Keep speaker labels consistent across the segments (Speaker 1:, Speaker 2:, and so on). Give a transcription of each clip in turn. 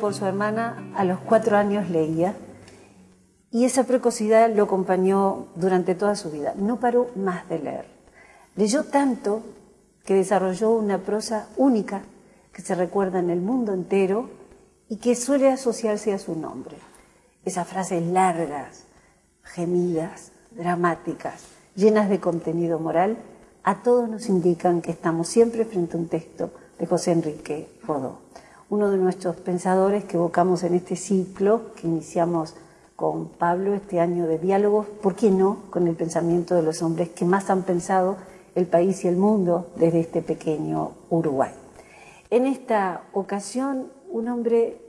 Speaker 1: Por su hermana, a los cuatro años leía y esa precocidad lo acompañó durante toda su vida. No paró más de leer. Leyó tanto que desarrolló una prosa única que se recuerda en el mundo entero y que suele asociarse a su nombre. Esas frases largas, gemidas, dramáticas, llenas de contenido moral, a todos nos indican que estamos siempre frente a un texto de José Enrique Rodó, uno de nuestros pensadores que evocamos en este ciclo que iniciamos con Pablo este año de diálogos, ¿por qué no?, con el pensamiento de los hombres que más han pensado el país y el mundo desde este pequeño Uruguay. En esta ocasión, un hombre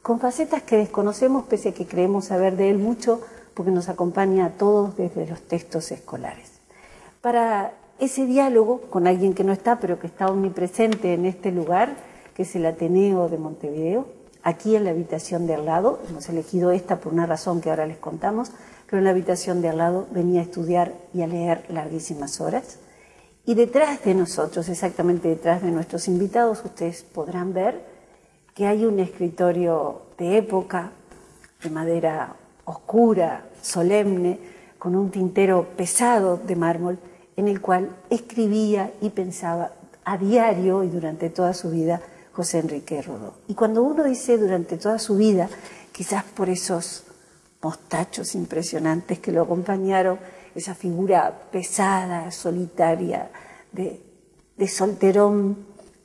Speaker 1: con facetas que desconocemos pese a que creemos saber de él mucho porque nos acompaña a todos desde los textos escolares. Para ese diálogo con alguien que no está pero que está omnipresente en este lugar, que es el Ateneo de Montevideo, aquí en la habitación de al lado, hemos elegido esta por una razón que ahora les contamos, pero en la habitación de al lado venía a estudiar y a leer larguísimas horas. Y detrás de nosotros, exactamente detrás de nuestros invitados, ustedes podrán ver que hay un escritorio de época, de madera oscura, solemne, con un tintero pesado de mármol, en el cual escribía y pensaba a diario y durante toda su vida José Enrique Rodó. Y cuando uno dice durante toda su vida, quizás por esos mostachos impresionantes que lo acompañaron, esa figura pesada, solitaria, de, de solterón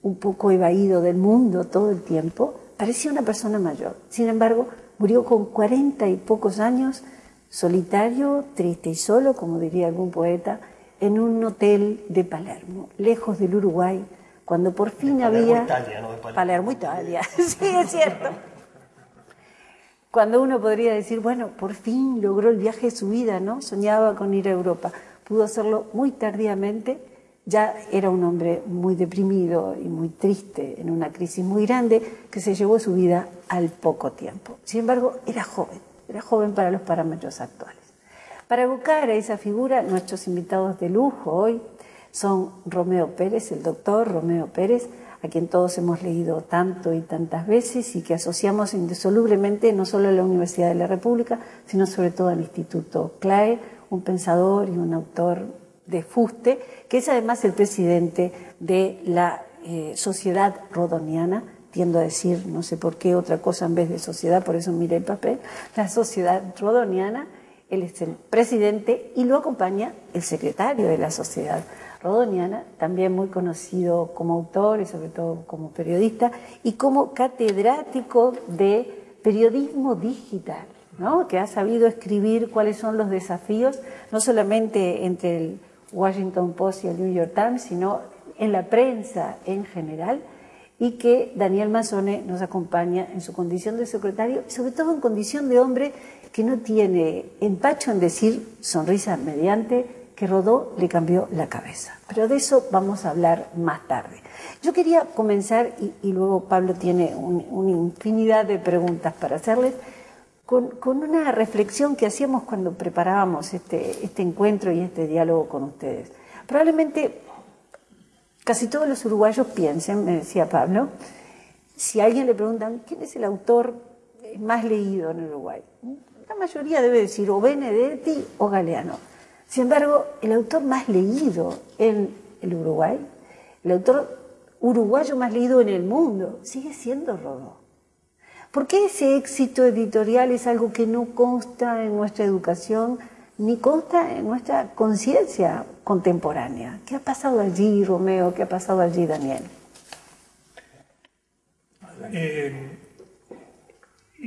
Speaker 1: un poco evaído del mundo todo el tiempo, parecía una persona mayor. Sin embargo, murió con cuarenta y pocos años, solitario, triste y solo, como diría algún poeta, en un hotel de Palermo, lejos del Uruguay, cuando por fin había...
Speaker 2: Italia, no de Palermo.
Speaker 1: Palermo, Italia, sí, es cierto. Cuando uno podría decir, bueno, por fin logró el viaje de su vida, ¿no? Soñaba con ir a Europa. Pudo hacerlo muy tardíamente, ya era un hombre muy deprimido y muy triste, en una crisis muy grande, que se llevó su vida al poco tiempo. Sin embargo, era joven, era joven para los parámetros actuales. Para evocar a esa figura, nuestros invitados de lujo hoy son Romeo Pérez, el doctor Romeo Pérez, a quien todos hemos leído tanto y tantas veces y que asociamos indisolublemente no solo a la Universidad de la República, sino sobre todo al Instituto CLAE, un pensador y un autor de fuste, que es además el presidente de la eh, Sociedad Rodoniana, tiendo a decir, no sé por qué, otra cosa en vez de sociedad, por eso mire el papel, la Sociedad Rodoniana, él es el presidente y lo acompaña el secretario de la Sociedad Rodoniana, también muy conocido como autor y sobre todo como periodista, y como catedrático de periodismo digital, ¿no? que ha sabido escribir cuáles son los desafíos, no solamente entre el Washington Post y el New York Times, sino en la prensa en general, y que Daniel Mazzone nos acompaña en su condición de secretario, sobre todo en condición de hombre que no tiene empacho en decir sonrisa mediante, que Rodó le cambió la cabeza. Pero de eso vamos a hablar más tarde. Yo quería comenzar, y, luego Pablo tiene una infinidad de preguntas para hacerles, con, una reflexión que hacíamos cuando preparábamos este, este encuentro y este diálogo con ustedes. Probablemente casi todos los uruguayos piensen, me decía Pablo, si a alguien le preguntan quién es el autor más leído en Uruguay, la mayoría debe decir o Benedetti o Galeano. Sin embargo, el autor más leído en el Uruguay, el autor uruguayo más leído en el mundo, sigue siendo Rodó. ¿Por qué ese éxito editorial es algo que no consta en nuestra educación ni consta en nuestra conciencia contemporánea? ¿Qué ha pasado allí, Romeo? ¿Qué ha pasado allí, Daniel?
Speaker 3: Eh,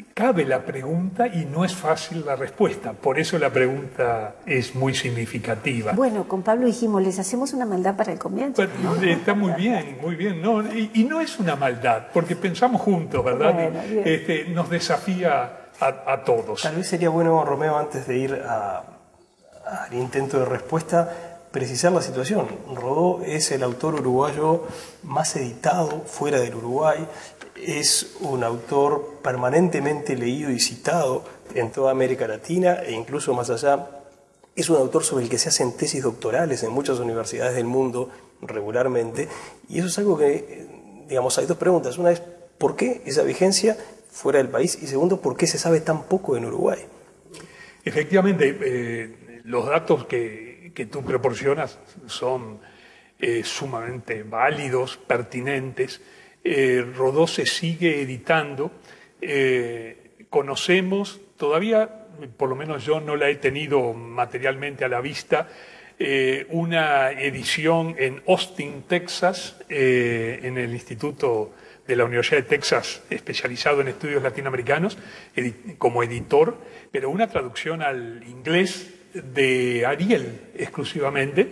Speaker 3: cabe la pregunta y no es fácil la respuesta. Por eso la pregunta es muy significativa.
Speaker 1: Bueno, con Pablo dijimos, les hacemos una maldad para el comienzo.
Speaker 3: Está muy bien, muy bien. No, y, no es una maldad, porque pensamos juntos, ¿verdad? este, nos desafía a, todos.
Speaker 2: Tal vez sería bueno, Romeo, antes de ir al intento de respuesta, precisar la situación. Rodó es el autor uruguayo más editado fuera del Uruguay es un autor permanentemente leído y citado en toda América Latina e incluso más allá. Es un autor sobre el que se hacen tesis doctorales en muchas universidades del mundo regularmente y eso es algo que digamos, hay dos preguntas. Una es, ¿por qué esa vigencia fuera del país? Y segundo, ¿por qué se sabe tan poco en Uruguay?
Speaker 3: Efectivamente, eh, los datos que, que, tú proporcionas son eh, sumamente válidos, pertinentes. Eh, Rodó se sigue editando. conocemos, todavía, por lo menos yo no la he tenido materialmente a la vista, una edición en Austin, Texas, en el Instituto de la Universidad de Texas, especializado en estudios latinoamericanos, como editor, pero una traducción al inglés de Ariel exclusivamente,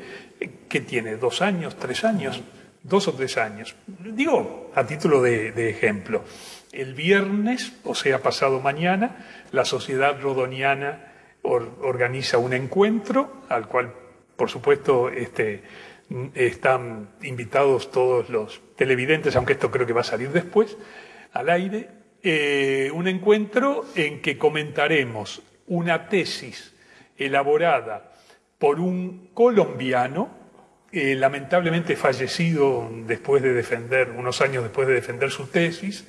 Speaker 3: que tiene dos años, tres años, dos o tres años. Digo, a título de, ejemplo, el viernes, o sea, pasado mañana, la Sociedad Rodoniana organiza un encuentro al cual, por supuesto, este, están invitados todos los televidentes, aunque esto creo que va a salir después, al aire, eh, un encuentro en que comentaremos una tesis elaborada por un colombiano, eh, lamentablemente fallecido después de defender, unos años después de defender su tesis,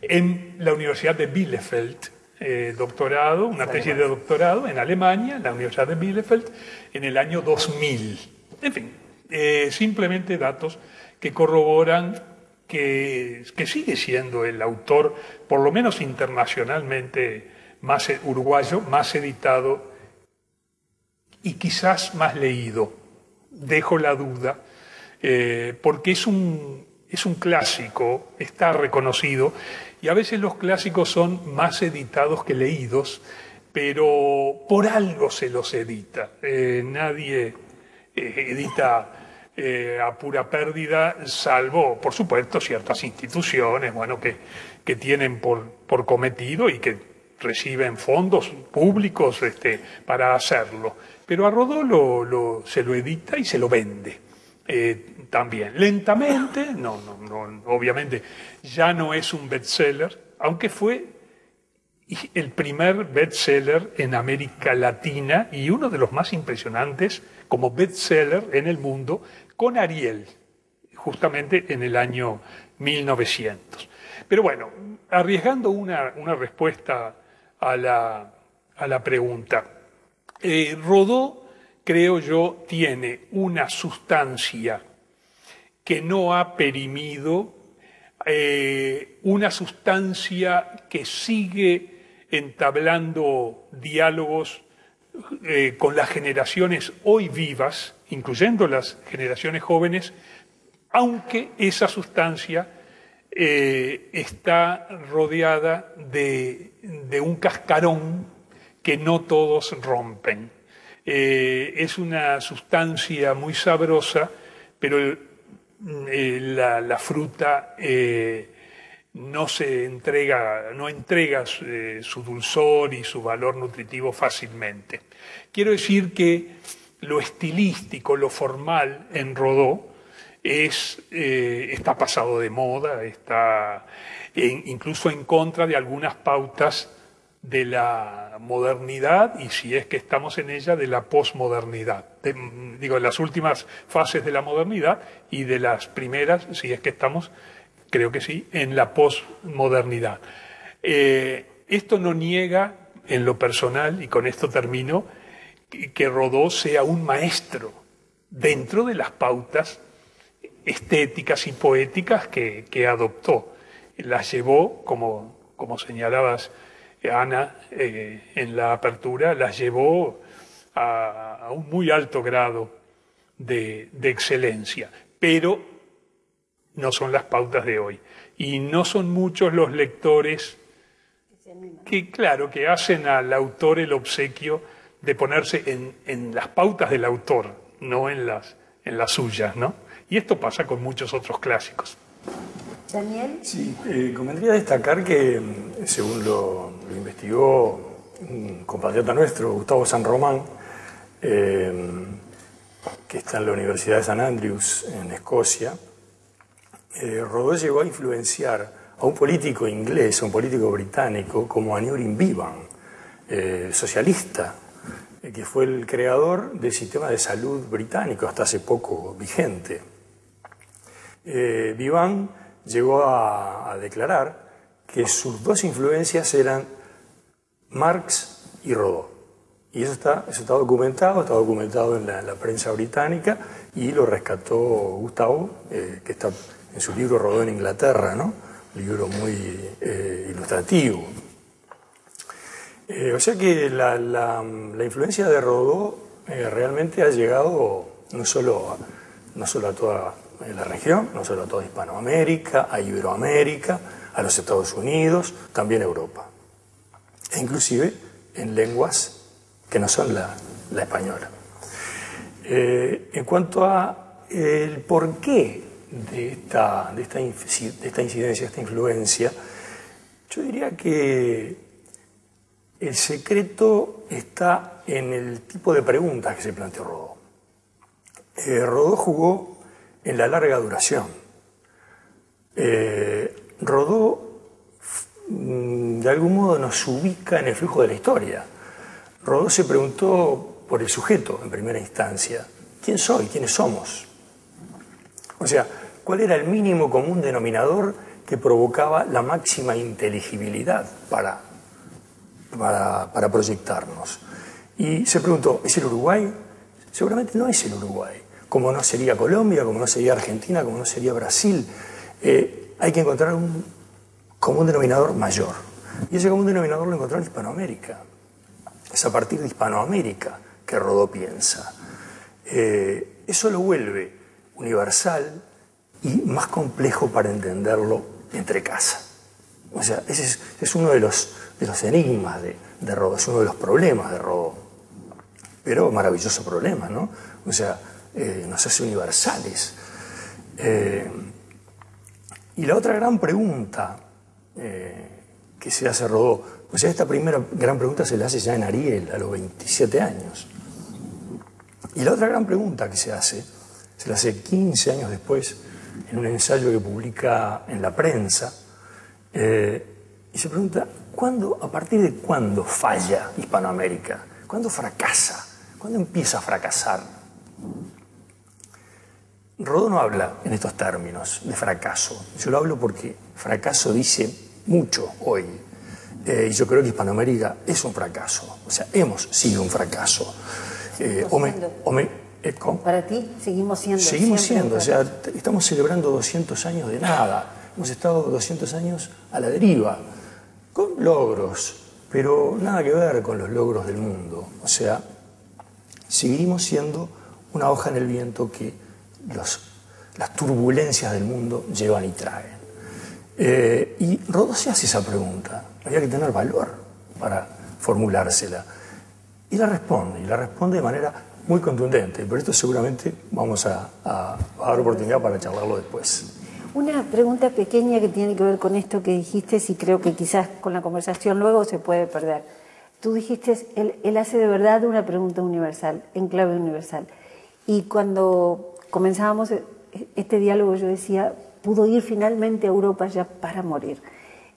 Speaker 3: en la Universidad de Bielefeld, eh, doctorado, una tesis de doctorado en Alemania, la Universidad de Bielefeld, en el año 2000. En fin, eh, simplemente datos que corroboran que, sigue siendo el autor, por lo menos internacionalmente, más uruguayo, más editado y quizás más leído. Dejo la duda, eh, porque es un, es un clásico, está reconocido, y a veces los clásicos son más editados que leídos, pero por algo se los edita. Eh, nadie edita eh, a pura pérdida, salvo, por supuesto, ciertas instituciones bueno, que, que tienen por, por cometido y que reciben fondos públicos este, para hacerlo. Pero a Rodó se lo edita y se lo vende. Eh, también lentamente, no, no, no, obviamente ya no es un bestseller, aunque fue el primer bestseller en América Latina y uno de los más impresionantes como bestseller en el mundo con Ariel, justamente en el año 1900. Pero bueno, arriesgando una, respuesta a la, a la pregunta, eh, Rodó, creo yo, tiene una sustancia que no ha perimido, eh, una sustancia que sigue entablando diálogos eh, con las generaciones hoy vivas, incluyendo las generaciones jóvenes, aunque esa sustancia está rodeada de, un cascarón que no todos rompen. Eh, es una sustancia muy sabrosa, pero la, la, fruta no se entrega, no entrega eh, su dulzor y su valor nutritivo fácilmente. Quiero decir que lo estilístico, lo formal en Rodó es, eh, está pasado de moda, está incluso en contra de algunas pautas de la modernidad y si es que estamos en ella de la posmodernidad. digo, en las últimas fases de la modernidad y de las primeras si es que estamos creo que sí, en la posmodernidad. Eh, esto no niega, en lo personal, y con esto termino, que Rodó sea un maestro dentro de las pautas estéticas y poéticas que, adoptó. Las llevó, como, como señalabas, Ana, eh, en la apertura, las llevó a, un muy alto grado de, de excelencia. Pero no son las pautas de hoy. Y no son muchos los lectores que, claro, que hacen al autor el obsequio de ponerse en, las pautas del autor, no en las, en las suyas, ¿no? Y esto pasa con muchos otros clásicos.
Speaker 1: Daniel.
Speaker 4: Sí, eh, convendría destacar que, según lo, investigó un compatriota nuestro, Gustavo San Román, eh, que está en la Universidad de San Andrews, en Escocia, eh, Rodó llegó a influenciar a un político inglés, a un político británico como Aneurin Vivan, eh, socialista, eh, que fue el creador del sistema de salud británico hasta hace poco vigente. Vivan llegó a, declarar que sus dos influencias eran Marx y Rodó. Y eso está, eso está documentado, está documentado en la, prensa británica y lo rescató Gustavo, eh, que está en su libro Rodó en Inglaterra, ¿no? un libro muy eh, ilustrativo. Eh, o sea que la, la, influencia de Rodó realmente ha llegado no solo, a, no solo a toda la región, no solo a toda Hispanoamérica, a Iberoamérica, a los Estados Unidos, también a Europa. E inclusive en lenguas que no son la, española. Eh, en cuanto a el porqué de esta, de, esta, de esta incidencia, de esta influencia, yo diría que el secreto está en el tipo de preguntas que se planteó Rodó. Eh, Rodó jugó en la larga duración. Eh, Rodó mm, de algún modo nos ubica en el flujo de la historia. Rodó se preguntó por el sujeto en primera instancia. ¿Quién soy? ¿Quiénes somos? O sea, ¿cuál era el mínimo común denominador que provocaba la máxima inteligibilidad para, para, para proyectarnos? Y se preguntó, ¿es el Uruguay? Seguramente no es el Uruguay como no sería Colombia, como no sería Argentina, como no sería Brasil. Eh, hay que encontrar un común denominador mayor. Y ese común denominador lo encontró en Hispanoamérica. Es a partir de Hispanoamérica que Rodó piensa. Eh, eso lo vuelve universal y más complejo para entenderlo entre casa. O sea, ese es, uno de los, de los enigmas de, de Rodó, es uno de los problemas de Rodó. Pero maravilloso problema, ¿no? O sea, eh, nos hace universales. Eh, y la otra gran pregunta eh, que se hace Rodó, o sea, esta primera gran pregunta se la hace ya en Ariel, a los 27 años. Y la otra gran pregunta que se hace, se la hace 15 años después, en un ensayo que publica en la prensa, y se pregunta, ¿cuándo, a partir de cuándo falla Hispanoamérica? ¿Cuándo fracasa? ¿Cuándo empieza a fracasar? Rodó no habla en estos términos de fracaso. Yo lo hablo porque fracaso dice mucho hoy. Eh, y yo creo que Hispanoamérica es un fracaso. O sea, hemos sido un fracaso.
Speaker 1: Eh, eh, Para ti seguimos siendo.
Speaker 4: Seguimos siendo. O sea, estamos celebrando 200 años de nada. Hemos estado 200 años a la deriva, con logros, pero nada que ver con los logros del mundo. O sea, seguimos siendo una hoja en el viento que las turbulencias del mundo llevan y traen. Eh, y Rodó se hace esa pregunta, había que tener valor para formulársela. Y la responde, y la responde de manera muy contundente, pero esto seguramente vamos a, dar oportunidad para charlarlo después.
Speaker 1: Una pregunta pequeña que tiene que ver con esto que dijiste, y creo que quizás con la conversación luego se puede perder. Tú dijiste, él, él hace de verdad una pregunta universal, en clave universal. Y cuando comenzábamos este diálogo, yo decía, pudo ir finalmente a Europa ya para morir.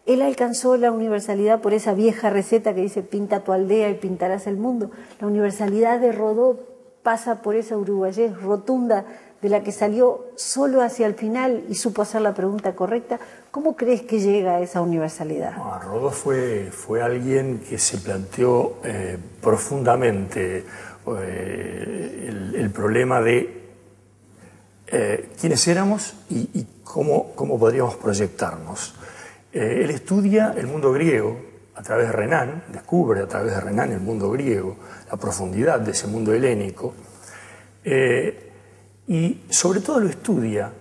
Speaker 1: Él alcanzó la universalidad por esa vieja receta que dice pinta tu aldea y pintarás el mundo. La universalidad de Rodó pasa por esa uruguayés rotunda de la que salió solo hacia el final y supo hacer la pregunta correcta. ¿Cómo crees que llega a esa universalidad?
Speaker 4: Rodó fue, fue alguien que se planteó eh, profundamente eh, el problema de eh, quiénes éramos y, cómo, cómo, podríamos proyectarnos. Eh, él estudia el mundo griego a través de Renan, descubre a través de Renan el mundo griego, la profundidad de ese mundo helénico, eh, y sobre todo lo estudia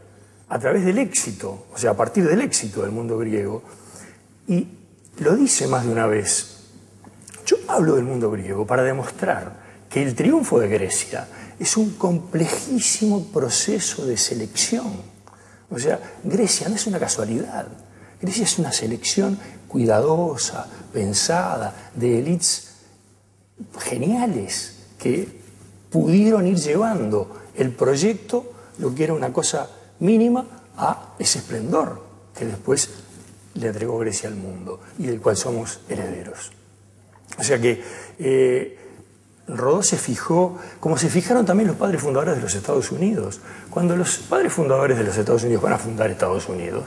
Speaker 4: a través del éxito, o sea, a partir del éxito del mundo griego, y lo dice más de una vez. Yo hablo del mundo griego para demostrar que el triunfo de Grecia es un complejísimo proceso de selección. O sea, Grecia no es una casualidad. Grecia es una selección cuidadosa, pensada, de élites geniales que pudieron ir llevando el proyecto, lo que era una cosa mínima, a ese esplendor que después le entregó Grecia al mundo y del cual somos herederos. O sea que eh, Rodó se fijó, como se fijaron también los padres fundadores de los Estados Unidos. Cuando los padres fundadores de los Estados Unidos van a fundar Estados Unidos,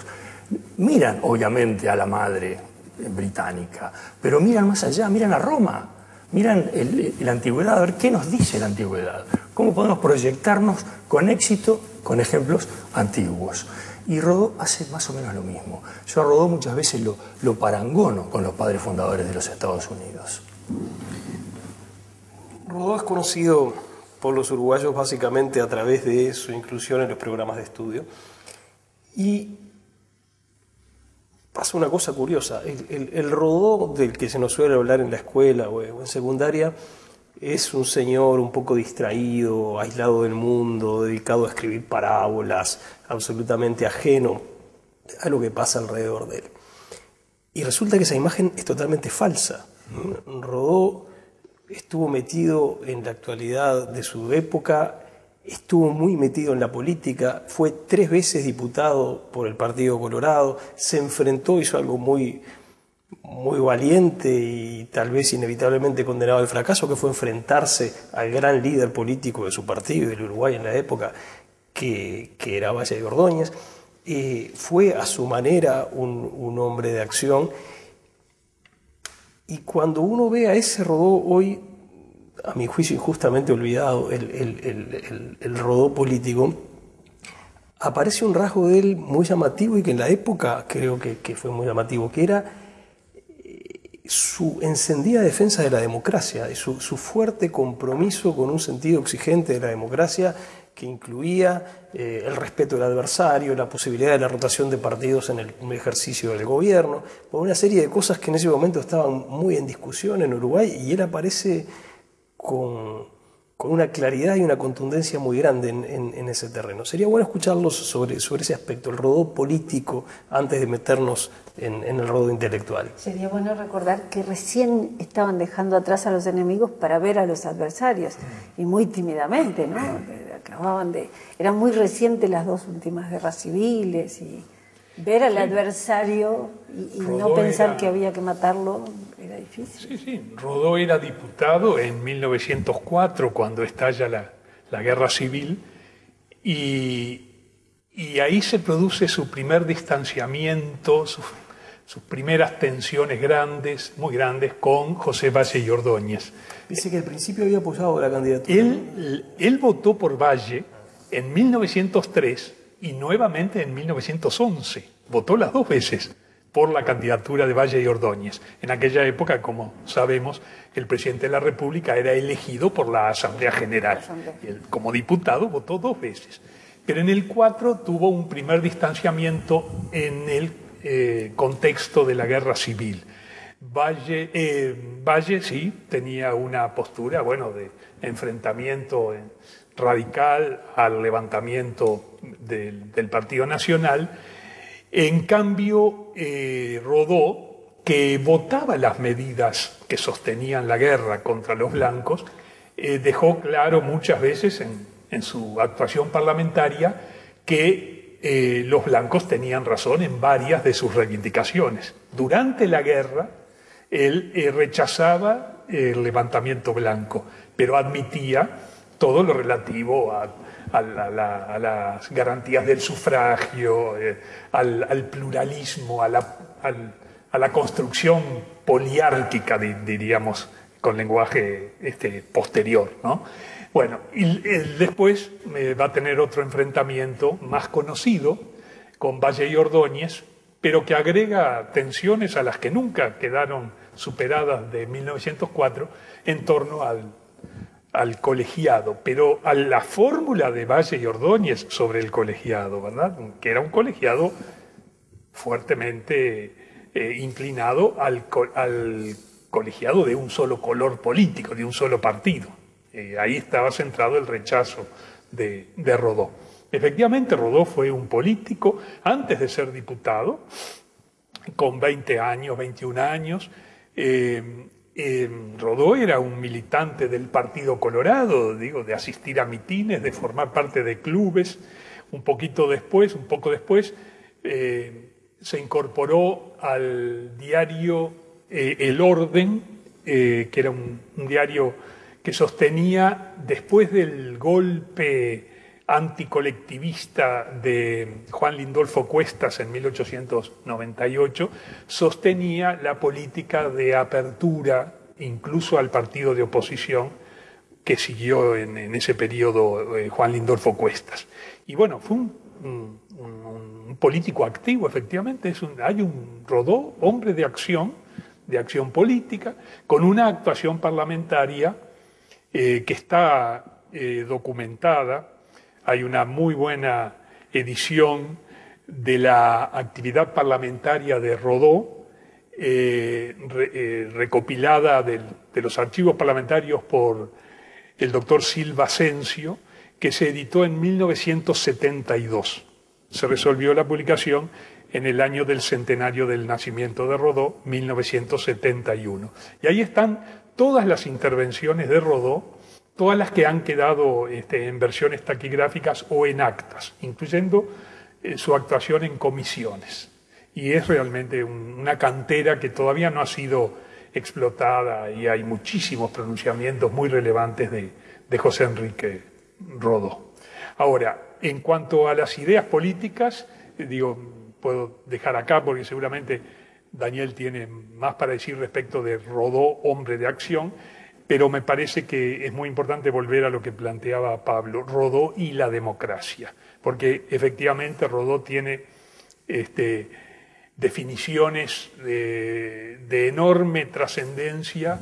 Speaker 4: miran obviamente a la madre británica, pero miran más allá, miran a Roma, miran la antigüedad, a ver qué nos dice la antigüedad, cómo podemos proyectarnos con éxito con ejemplos antiguos. Y Rodó hace más o menos lo mismo. Yo a Rodó muchas veces lo, lo parangono con los padres fundadores de los Estados Unidos.
Speaker 2: Rodó es conocido por los uruguayos básicamente a través de su inclusión en los programas de estudio. Y pasa una cosa curiosa. El, Rodó del que se nos suele hablar en la escuela o en secundaria es un señor un poco distraído, aislado del mundo, dedicado a escribir parábolas, absolutamente ajeno a lo que pasa alrededor de él. Y resulta que esa imagen es totalmente falsa. Rodó estuvo metido en la actualidad de su época, estuvo muy metido en la política, fue tres veces diputado por el Partido Colorado, se enfrentó, hizo algo muy, muy valiente y tal vez inevitablemente condenado al fracaso, que fue enfrentarse al gran líder político de su partido del Uruguay en la época, que, era Valle de Ordóñez. Eh, fue a su manera un, hombre de acción. Y cuando uno ve a ese Rodó hoy, a mi juicio injustamente olvidado, el, el Rodó político, aparece un rasgo de él muy llamativo y que en la época creo que, que fue muy llamativo, que era su encendida defensa de la democracia, y su, fuerte compromiso con un sentido exigente de la democracia que incluía eh, el respeto del adversario, la posibilidad de la rotación de partidos en el ejercicio del gobierno, una serie de cosas que en ese momento estaban muy en discusión en Uruguay y él aparece con, con una claridad y una contundencia muy grande en, ese terreno. Sería bueno escucharlos sobre, sobre ese aspecto, el rodó político, antes de meternos en, el rodo intelectual.
Speaker 1: Sería bueno recordar que recién estaban dejando atrás a los enemigos para ver a los adversarios, y muy tímidamente, ¿no? Acababan de... Eran muy recientes las dos últimas guerras civiles y ver al adversario y, no pensar que había que matarlo era difícil.
Speaker 3: Sí, sí. Rodó era diputado en 1904 cuando estalla la, guerra civil y, ahí se produce su primer distanciamiento, sus, primeras tensiones grandes, muy grandes, con José Valle y Ordóñez.
Speaker 2: Dice que al principio había apoyado la candidatura.
Speaker 3: Él, él votó por Valle en 1903 y nuevamente en 1911. Votó las dos veces por la candidatura de Valle y Ordóñez. En aquella época, como sabemos, el presidente de la República era elegido por la Asamblea General. Y él, como diputado, votó dos veces. Pero en el 4 tuvo un primer distanciamiento en el eh, contexto de la guerra civil. Valle, eh, Valle sí tenía una postura, bueno, de enfrentamiento radical al levantamiento del, Partido Nacional. En cambio, eh, Rodó, que votaba las medidas que sostenían la guerra contra los blancos, eh, dejó claro muchas veces en, su actuación parlamentaria que eh, los blancos tenían razón en varias de sus reivindicaciones. Durante la guerra, él rechazaba el levantamiento blanco, pero admitía todo lo relativo a, las garantías del sufragio, eh, al, pluralismo, a la, construcción poliárquica, diríamos, con lenguaje este, posterior. Bueno, y, después eh, va a tener otro enfrentamiento más conocido con Valle y Ordóñez, pero que agrega tensiones a las que nunca quedaron superadas de 1904 en torno al al colegiado, pero a la fórmula de Valle y Ordóñez sobre el colegiado, ¿verdad? Que era un colegiado fuertemente eh, inclinado al, colegiado de un solo color político, de un solo partido. Eh, ahí estaba centrado el rechazo de, Rodó. Efectivamente, Rodó fue un político antes de ser diputado, con 20 años, 21 años. Eh, eh, Rodó era un militante del Partido Colorado, digo, de asistir a mitines, de formar parte de clubes. Un poquito después, un poco después, eh, se incorporó al diario eh, El Orden, que era un, diario que sostenía, después del golpe anticolectivista de Juan Lindolfo Cuestas en 1898, sostenía la política de apertura incluso al partido de oposición que siguió en, ese periodo eh, Juan Lindolfo Cuestas. Y bueno, fue un, político activo, efectivamente, es hay un Rodó, hombre de acción, de acción política, con una actuación parlamentaria eh, que está eh, documentada. Hay una muy buena edición de la actividad parlamentaria de Rodó, recopilada de los archivos parlamentarios por el doctor Silva Asensio, que se editó en 1972. Se resolvió la publicación en el año del centenario del nacimiento de Rodó, 1971. Y ahí están todas las intervenciones de Rodó, todas las que han quedado este, en versiones taquigráficas o en actas, incluyendo eh, su actuación en comisiones. Y es realmente una cantera que todavía no ha sido explotada y hay muchísimos pronunciamientos muy relevantes de, José Enrique Rodó. Ahora, en cuanto a las ideas políticas, eh, digo, puedo dejar acá porque seguramente Daniel tiene más para decir respecto de Rodó, hombre de acción, pero me parece que es muy importante volver a lo que planteaba Pablo, Rodó y la democracia, porque efectivamente Rodó tiene este, definiciones de, enorme trascendencia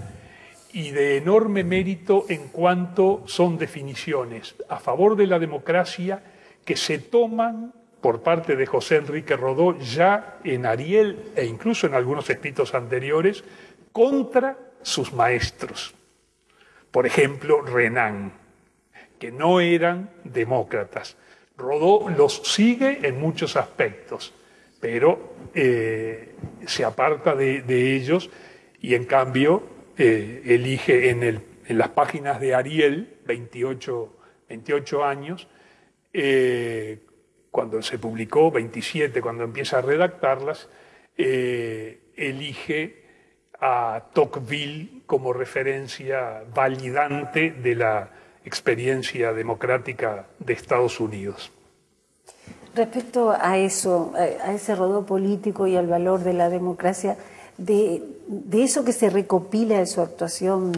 Speaker 3: y de enorme mérito en cuanto son definiciones a favor de la democracia que se toman por parte de José Enrique Rodó ya en Ariel e incluso en algunos escritos anteriores contra sus maestros. Por ejemplo, Renan, que no eran demócratas. Rodó los sigue en muchos aspectos pero eh, se aparta de, ellos y en cambio eh, elige en, las páginas de Ariel, 28, 28 años, eh, cuando se publicó, 27, cuando empieza a redactarlas, elige a Tocqueville como referencia validante de la experiencia democrática de Estados Unidos.
Speaker 1: Respecto a eso, a ese rodó político y al valor de la democracia, de, eso que se recopila de su actuación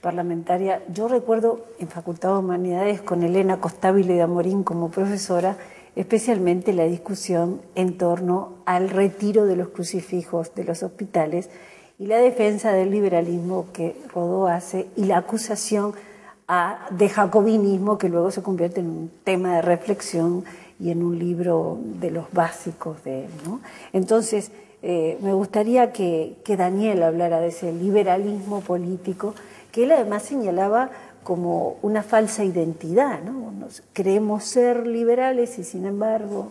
Speaker 1: parlamentaria, yo recuerdo en Facultad de Humanidades con Elena Costabile de Amorín como profesora, especialmente la discusión en torno al retiro de los crucifijos de los hospitales y la defensa del liberalismo que Rodó hace y la acusación de jacobinismo que luego se convierte en un tema de reflexión y en un libro de los básicos de él. Entonces, eh, me gustaría que, Daniel hablara de ese liberalismo político, que él además señalaba como una falsa identidad. ¿no? creemos ser liberales y sin embargo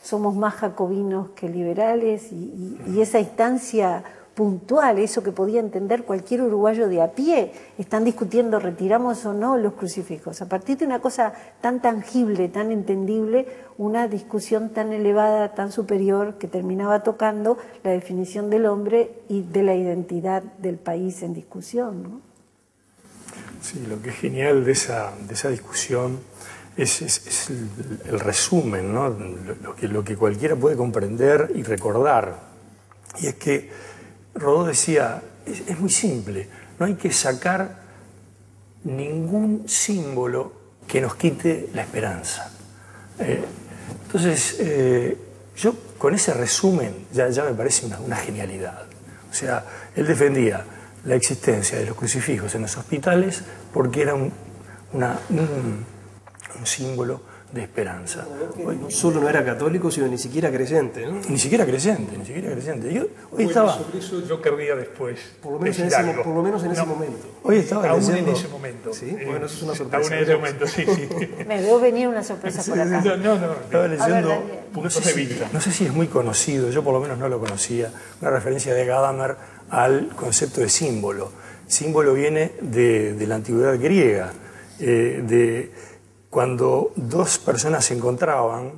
Speaker 1: somos más jacobinos que liberales y esa instancia puntual, eso que podía entender cualquier uruguayo de a pie. Están discutiendo, retiramos o no los crucifijos. A partir de una cosa tan tangible, tan entendible, una discusión tan elevada, tan superior, que terminaba tocando la definición del hombre y de la identidad del país en discusión.
Speaker 4: Sí, lo que es genial de esa, de esa discusión es, el, resumen, ¿no? lo, que, lo que cualquiera puede comprender y recordar. Y es que Rodó decía, es, muy simple, no hay que sacar ningún símbolo que nos quite la esperanza. Eh, entonces, eh, yo con ese resumen ya, ya me parece una, genialidad. O sea, él defendía la existencia de los crucifijos en los hospitales porque era un, un símbolo de esperanza.
Speaker 2: No solo no era católico, sino ni siquiera creyente, ¿no?
Speaker 4: Ni siquiera creyente, ni siquiera creyente. Yo,
Speaker 3: hoy estaba... Sobre eso yo querría después.
Speaker 2: Por lo menos en ese, por lo menos en ese momento.
Speaker 4: Hoy estaba
Speaker 3: Aún en ese momento.
Speaker 2: Sí, eh, bueno, eso es una sorpresa.
Speaker 3: Aún en ese momento, sí, sí.
Speaker 1: Me veo venir una sorpresa por acá.
Speaker 3: No, no, no.
Speaker 4: Estaba leyendo... no, sé si, no sé si es muy conocido, yo por lo menos no lo conocía, una referencia de Gadamer al concepto de símbolo. Símbolo viene de, de la antigüedad griega, eh, de cuando dos personas se encontraban,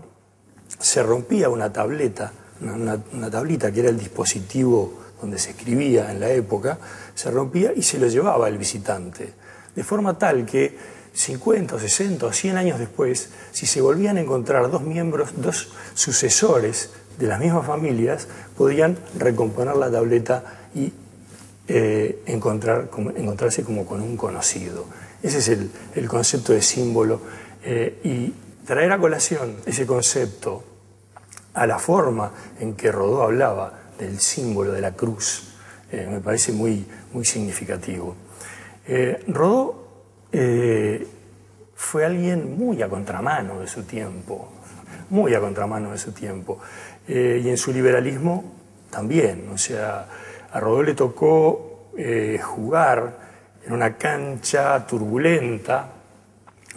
Speaker 4: se rompía una tableta, una, tablita que era el dispositivo donde se escribía en la época, se rompía y se lo llevaba el visitante. De forma tal que 50 o 60 o 100 años después, si se volvían a encontrar dos miembros, dos sucesores de las mismas familias, podían recomponer la tableta y eh, encontrar, encontrarse como con un conocido. Ese es el, concepto de símbolo. Eh, y traer a colación ese concepto a la forma en que Rodó hablaba del símbolo de la cruz, eh, me parece muy, muy significativo. Rodó fue alguien muy a contramano de su tiempo, muy a contramano de su tiempo. y en su liberalismo también, o sea, a Rodó le tocó eh, jugar en una cancha turbulenta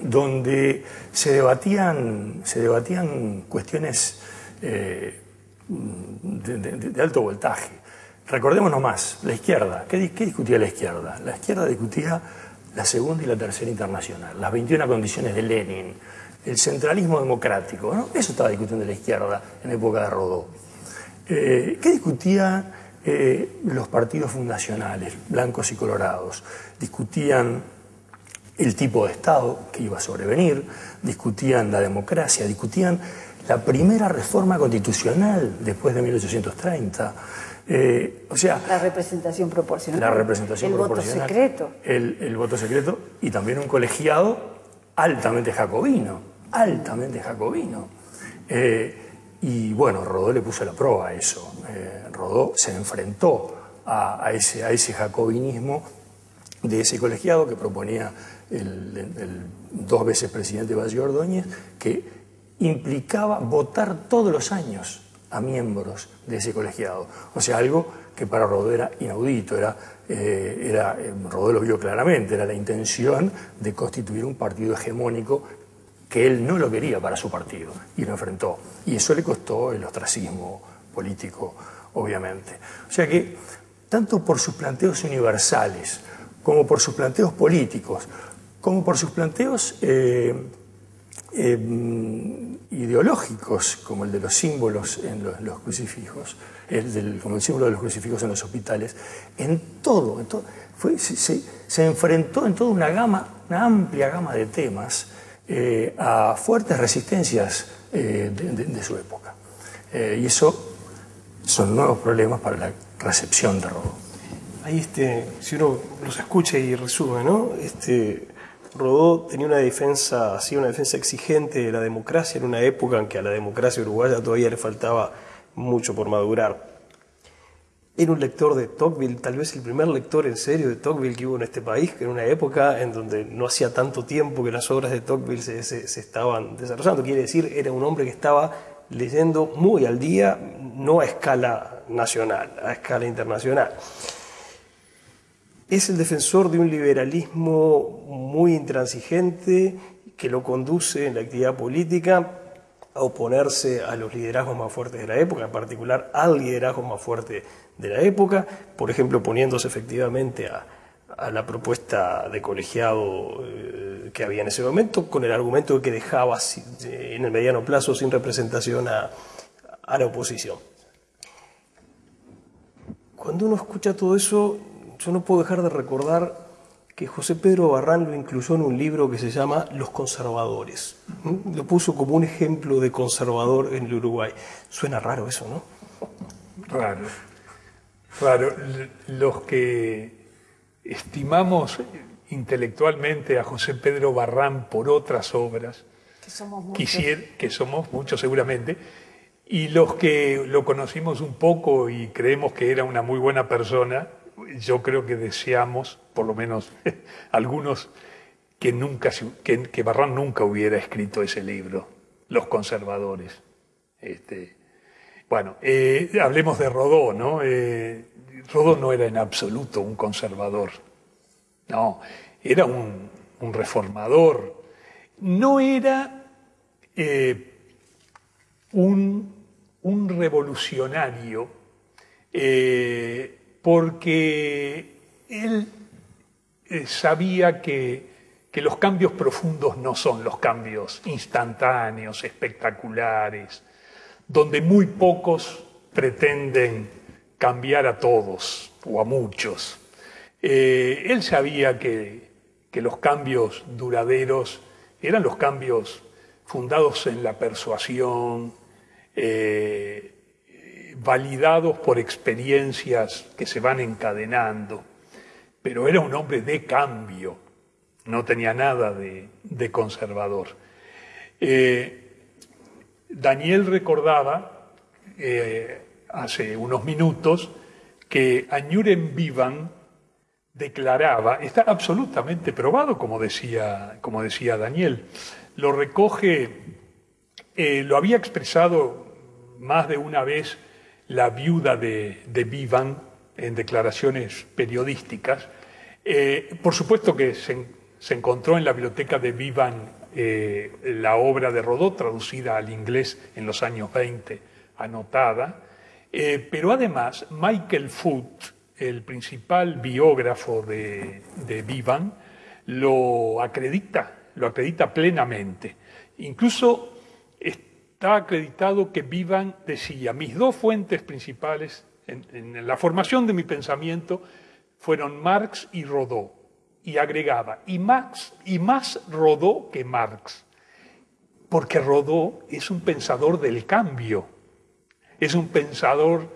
Speaker 4: donde se debatían, se debatían cuestiones eh, de, alto voltaje. Recordémonos más, la izquierda, ¿qué, discutía la izquierda? La izquierda discutía la segunda y la tercera internacional, las 21 condiciones de Lenin, el centralismo democrático, eso estaba discutiendo la izquierda en época de Rodó. Eh, ¿Qué discutía eh, los partidos fundacionales, blancos y colorados, discutían el tipo de Estado que iba a sobrevenir, discutían la democracia, discutían la primera reforma constitucional después de 1830.
Speaker 1: Eh, o sea, la representación proporcional.
Speaker 4: La representación
Speaker 1: el voto secreto.
Speaker 4: El, voto secreto y también un colegiado altamente jacobino, altamente jacobino. Eh, y bueno, Rodó le puso la prueba a eso. Eh, Rodó se enfrentó a, ese, a ese jacobinismo de ese colegiado que proponía el, dos veces presidente Valle Ordóñez, que implicaba votar todos los años a miembros de ese colegiado. O sea, algo que para Rodó era inaudito, era, eh, era, eh, Rodó lo vio claramente, era la intención de constituir un partido hegemónico que él no lo quería para su partido y lo enfrentó. Y eso le costó el ostracismo político, obviamente. O sea que, tanto por sus planteos universales, como por sus planteos políticos, como por sus planteos eh, em, ideológicos, como el de los símbolos en los, crucifijos, el como el símbolo de los crucifijos en los hospitales, en todo, en todo se, enfrentó en toda una gama, una amplia gama de temas eh, a fuertes resistencias eh, de, su época. Y eso son nuevos problemas para la recepción de Rodó.
Speaker 2: Ahí, este, si uno los escucha y resume, ¿no? Este, Rodó tenía una defensa, así, una defensa exigente de la democracia en una época en que a la democracia uruguaya todavía le faltaba mucho por madurar. Era un lector de Tocqueville, tal vez el primer lector en serio de Tocqueville que hubo en este país, era una época en donde no hacía tanto tiempo que las obras de Tocqueville se, se, estaban desarrollando. Quiere decir, era un hombre que estaba leyendo muy al día, no a escala nacional, a escala internacional. Es el defensor de un liberalismo muy intransigente que lo conduce en la actividad política a oponerse a los liderazgos más fuertes de la época, en particular al liderazgo más fuerte de la época, por ejemplo, poniéndose efectivamente a, la propuesta de colegiado eh, que había en ese momento, con el argumento de que dejaba en el mediano plazo sin representación a, la oposición. Cuando uno escucha todo eso, yo no puedo dejar de recordar que José Pedro Barrán lo incluyó en un libro que se llama Los conservadores. Lo puso como un ejemplo de conservador en el Uruguay. Suena raro eso, ¿no?
Speaker 3: Raro. Claro, los que estimamos intelectualmente a José Pedro Barrán por otras obras,
Speaker 1: que somos muchos,
Speaker 3: que somos muchos seguramente, y los que lo conocimos un poco y creemos que era una muy buena persona, yo creo que deseamos, por lo menos algunos, que, nunca, que, Barrán nunca hubiera escrito ese libro, Los conservadores. Este, bueno, eh, hablemos de Rodó, ¿no? Eh, Rodó no era en absoluto un conservador, no, era un, reformador, no era eh, un, revolucionario, porque él sabía que, que los cambios profundos no son los cambios instantáneos, espectaculares, donde muy pocos pretenden cambiar a todos o a muchos. Eh, él sabía que, que los cambios duraderos eran los cambios fundados en la persuasión, eh, validados por experiencias que se van encadenando. Pero era un hombre de cambio, no tenía nada de, conservador. Eh, Daniel recordaba eh, hace unos minutos que Añuren Vivan declaraba, está absolutamente probado, como decía, como decía Daniel, lo recoge, eh, lo había expresado más de una vez la viuda de, Vivan en declaraciones periodísticas. Eh, por supuesto que se, encontró en la biblioteca de Vivan eh, la obra de Rodó, traducida al inglés en los años 20, anotada, pero además Michael Foote, el principal biógrafo de, de Vivan, lo acredita, lo acredita plenamente. Incluso está acreditado que Vivan decía, mis dos fuentes principales en, la formación de mi pensamiento fueron Marx y Rodó. Y agregaba, y, Max, y más Rodó que Marx, porque Rodó es un pensador del cambio, es un pensador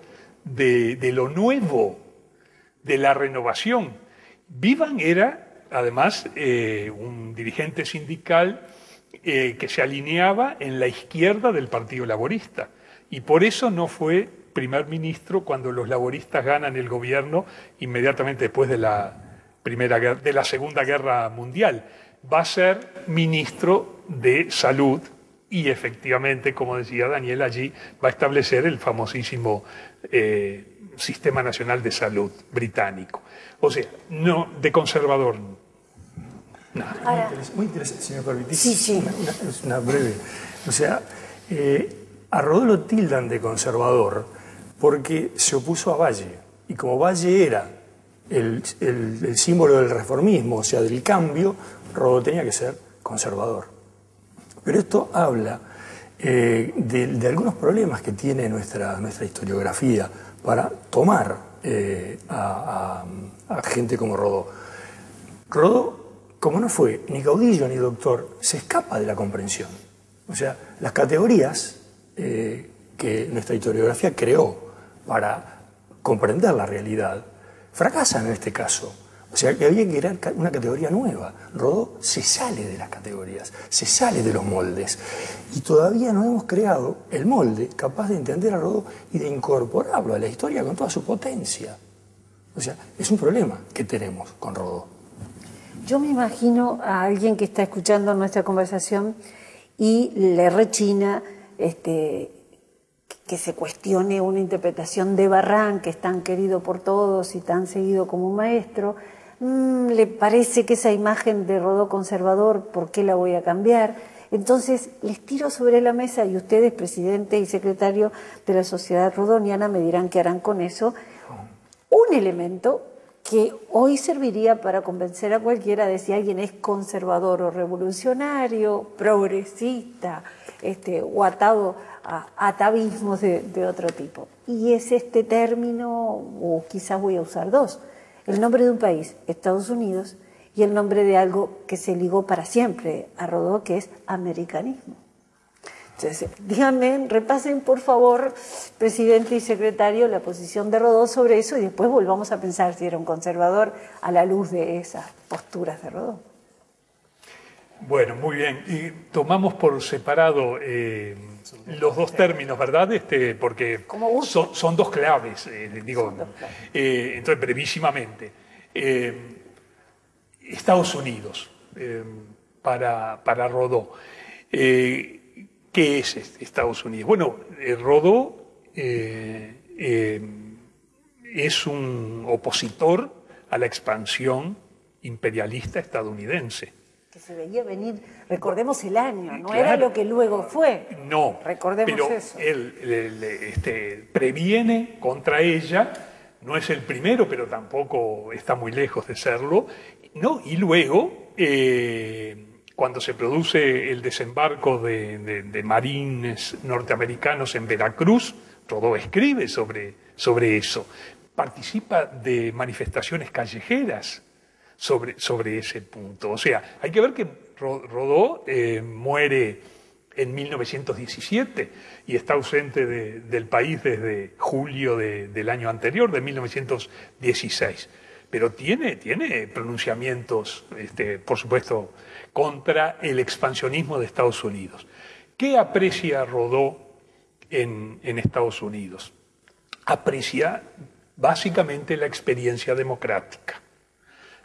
Speaker 3: de, de lo nuevo, de la renovación. Vivan era, además, eh, un dirigente sindical eh, que se alineaba en la izquierda del Partido Laborista y por eso no fue primer ministro cuando los laboristas ganan el gobierno inmediatamente después de la, primera, de la Segunda Guerra Mundial. Va a ser ministro de Salud y efectivamente, como decía Daniel, allí va a establecer el famosísimo eh, Sistema Nacional de Salud británico. O sea, no, de conservador.
Speaker 4: Nada. muy, interesante, señor Corviti. Sí, sí. es una breve. O sea, eh, a Rodó lo tildan de conservador porque se opuso a Valle. Y como Valle era el, símbolo del reformismo, o sea, del cambio, Rodó tenía que ser conservador. Pero esto habla eh, de, de, algunos problemas que tiene nuestra, nuestra historiografía para tomar eh, a, gente como Rodó. Rodó, como no fue ni caudillo ni doctor, se escapa de la comprensión. O sea, las categorías eh, que nuestra historiografía creó para comprender la realidad fracasan en este caso. O sea, que había que crear una categoría nueva. Rodó se sale de las categorías, se sale de los moldes. Y todavía no hemos creado el molde capaz de entender a Rodó y de incorporarlo a la historia con toda su potencia. O sea, es un problema que tenemos con Rodó.
Speaker 1: Yo me imagino a alguien que está escuchando nuestra conversación y le rechina este, que se cuestione una interpretación de Barran, que es tan querido por todos y tan seguido como un maestro, Mm, le parece que esa imagen de Rodó conservador, ¿por qué la voy a cambiar? Entonces les tiro sobre la mesa y ustedes, presidente y secretario de la Sociedad Rodoniana, me dirán qué harán con eso, un elemento que hoy serviría para convencer a cualquiera de si alguien es conservador o revolucionario, progresista, este, o atado a atavismos de, de otro tipo. Y es este término, o quizás voy a usar dos, el nombre de un país, Estados Unidos, y el nombre de algo que se ligó para siempre a Rodó, que es americanismo. Entonces, díganme, repasen por favor, presidente y secretario, la posición de Rodó sobre eso y después volvamos a pensar si era un conservador a la luz de esas posturas de Rodó.
Speaker 3: Bueno, muy bien. Y tomamos por separado eh, los dos términos, ¿verdad? Este, porque son, dos claves, eh, digo. Eh, entonces, brevísimamente. Estados Unidos, para, para Rodó. ¿Qué es Estados Unidos? Bueno, Rodó es un opositor a la expansión imperialista estadounidense
Speaker 1: que se veía venir, recordemos el año, no era lo que luego fue.
Speaker 3: No, recordemos pero eso. Él, este, previene contra ella, no es el primero, pero tampoco está muy lejos de serlo, ¿no? y luego, eh, cuando se produce el desembarco de, marines norteamericanos en Veracruz, todo escribe sobre, sobre eso, participa de manifestaciones callejeras sobre, sobre ese punto. O sea, hay que ver que Rodó eh, muere en 1917 y está ausente del país desde julio del año anterior, de 1916. Pero tiene, tiene pronunciamientos, este, por supuesto, contra el expansionismo de Estados Unidos. ¿Qué aprecia Rodó en, Estados Unidos? Aprecia básicamente la experiencia democrática,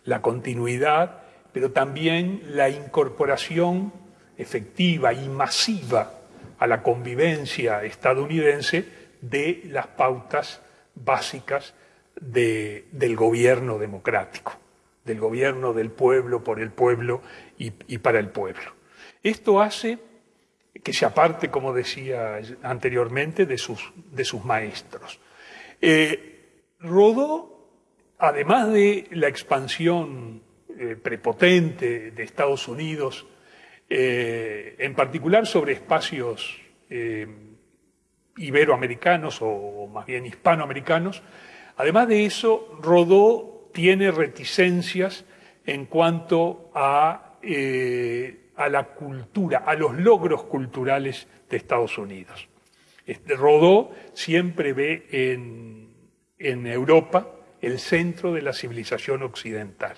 Speaker 3: la continuidad, pero también la incorporación efectiva y masiva a la convivencia estadounidense de las pautas básicas del gobierno democrático, del gobierno del pueblo, por el pueblo y, para el pueblo. Esto hace que se aparte, como decía anteriormente, de sus, de sus maestros. Eh, Rodó, además de la expansión eh, prepotente de Estados Unidos eh, en particular sobre espacios iberoamericanos o más bien hispanoamericanos. Además de eso, Rodó tiene reticencias en cuanto a, eh, a la cultura, a los logros culturales de Estados Unidos. Este, Rodó siempre ve en, en Europa el centro de la civilización occidental.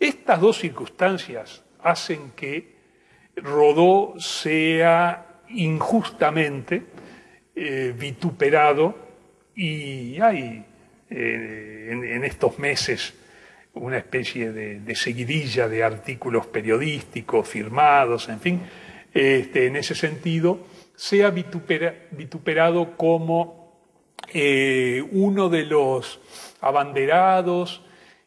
Speaker 3: Estas dos circunstancias hacen que Rodó sea injustamente eh, vituperado y hay eh, en, estos meses una especie de, seguidilla de artículos periodísticos firmados, en fin, este, en ese sentido, sea vituperado como eh, uno de los abanderados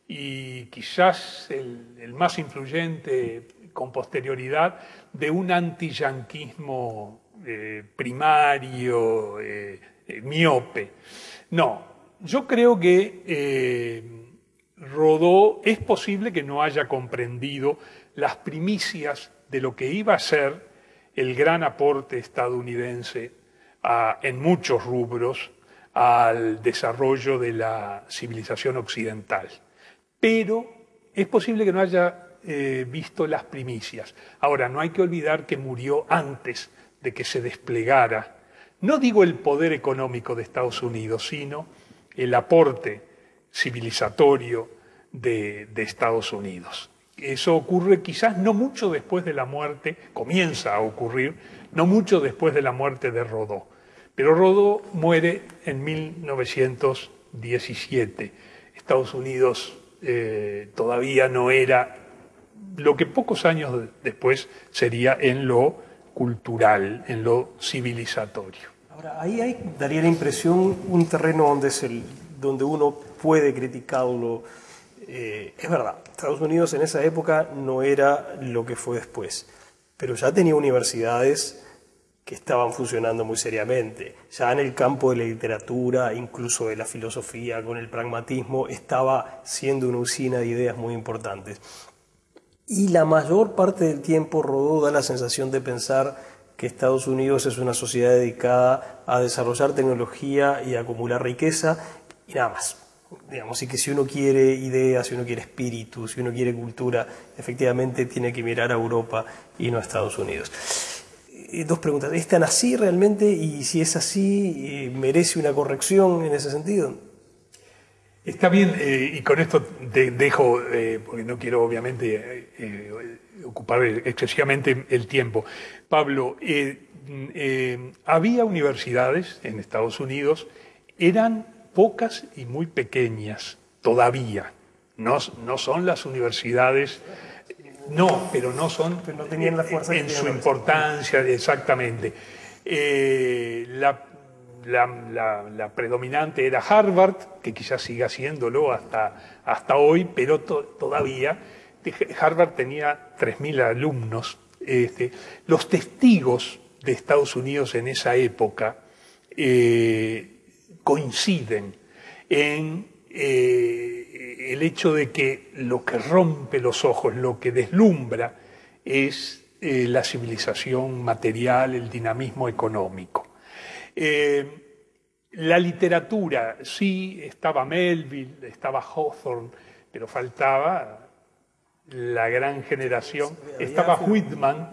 Speaker 3: y quizás el más influyente con posterioridad de un antiyanquismo eh, primario, eh, eh, miope. No, yo creo que Rodó es posible que no haya comprendido las primicias de lo que iba a ser el gran aporte estadounidense en muchos rubros al desarrollo de la civilización occidental. Pero es posible que no haya eh, visto las primicias. Ahora, no hay que olvidar que murió antes de que se desplegara, no digo el poder económico de Estados Unidos, sino el aporte civilizatorio de, Estados Unidos. Eso ocurre quizás no mucho después de la muerte, comienza a ocurrir, no mucho después de la muerte de Rodó. Pero Rodó muere en 1917. Estados Unidos eh, todavía no era lo que pocos años después sería en lo cultural, en lo civilizatorio.
Speaker 2: Ahora, ahí daría la impresión, un terreno donde, es donde uno puede criticarlo. Eh, es verdad, Estados Unidos en esa época no era lo que fue después, pero ya tenía universidades que estaban funcionando muy seriamente. Ya en el campo de la literatura, incluso de la filosofía, con el pragmatismo, estaba siendo una usina de ideas muy importantes y la mayor parte del tiempo Rodó da la sensación de pensar que Estados Unidos es una sociedad dedicada a desarrollar tecnología y acumular riqueza y nada más. Digamos, y que si uno quiere ideas, si uno quiere espíritu, si uno quiere cultura, efectivamente tiene que mirar a Europa y no a Estados Unidos. dos preguntas. ¿Es tan así realmente? Y si es así, eh, ¿merece una corrección en ese sentido?
Speaker 3: Está bien, eh, y con esto dejo, eh, porque no quiero obviamente eh, ocupar excesivamente el tiempo. Pablo, había universidades en Estados Unidos, eran pocas y muy pequeñas, todavía. No, no son las universidades, no, pero no son
Speaker 2: no tenían la fuerza
Speaker 3: en su importancia, exactamente. la la, predominante era Harvard, que quizás siga siéndolo hasta, hasta hoy, pero todavía Harvard tenía 3.000 alumnos. Este, los testigos de Estados Unidos en esa época eh, coinciden en eh, el hecho de que lo que rompe los ojos, lo que deslumbra, es eh, la civilización material, el dinamismo económico. Eh, la literatura, sí, estaba Melville, estaba Hawthorne, pero faltaba la gran generación. Estaba Whitman.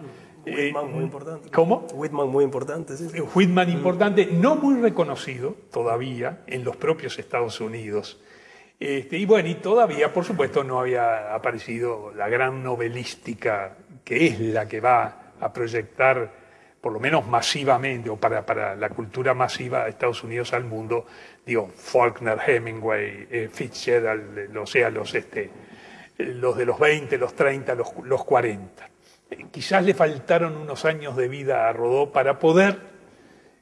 Speaker 2: Whitman
Speaker 3: eh,
Speaker 2: muy importante.
Speaker 3: ¿Cómo?
Speaker 2: Whitman muy importante, sí.
Speaker 3: Eh, Whitman importante, no muy reconocido todavía en los propios Estados Unidos. Este, y bueno, y todavía, por supuesto, no había aparecido la gran novelística que es la que va a proyectar, por lo menos masivamente, o para, para la cultura masiva de Estados Unidos al mundo, digo, Faulkner, Hemingway, eh, Fitzgerald, eh, o sea, los, este, eh, los de los 20, los 30, los, los 40. Quizás le faltaron unos años de vida a Rodó para poder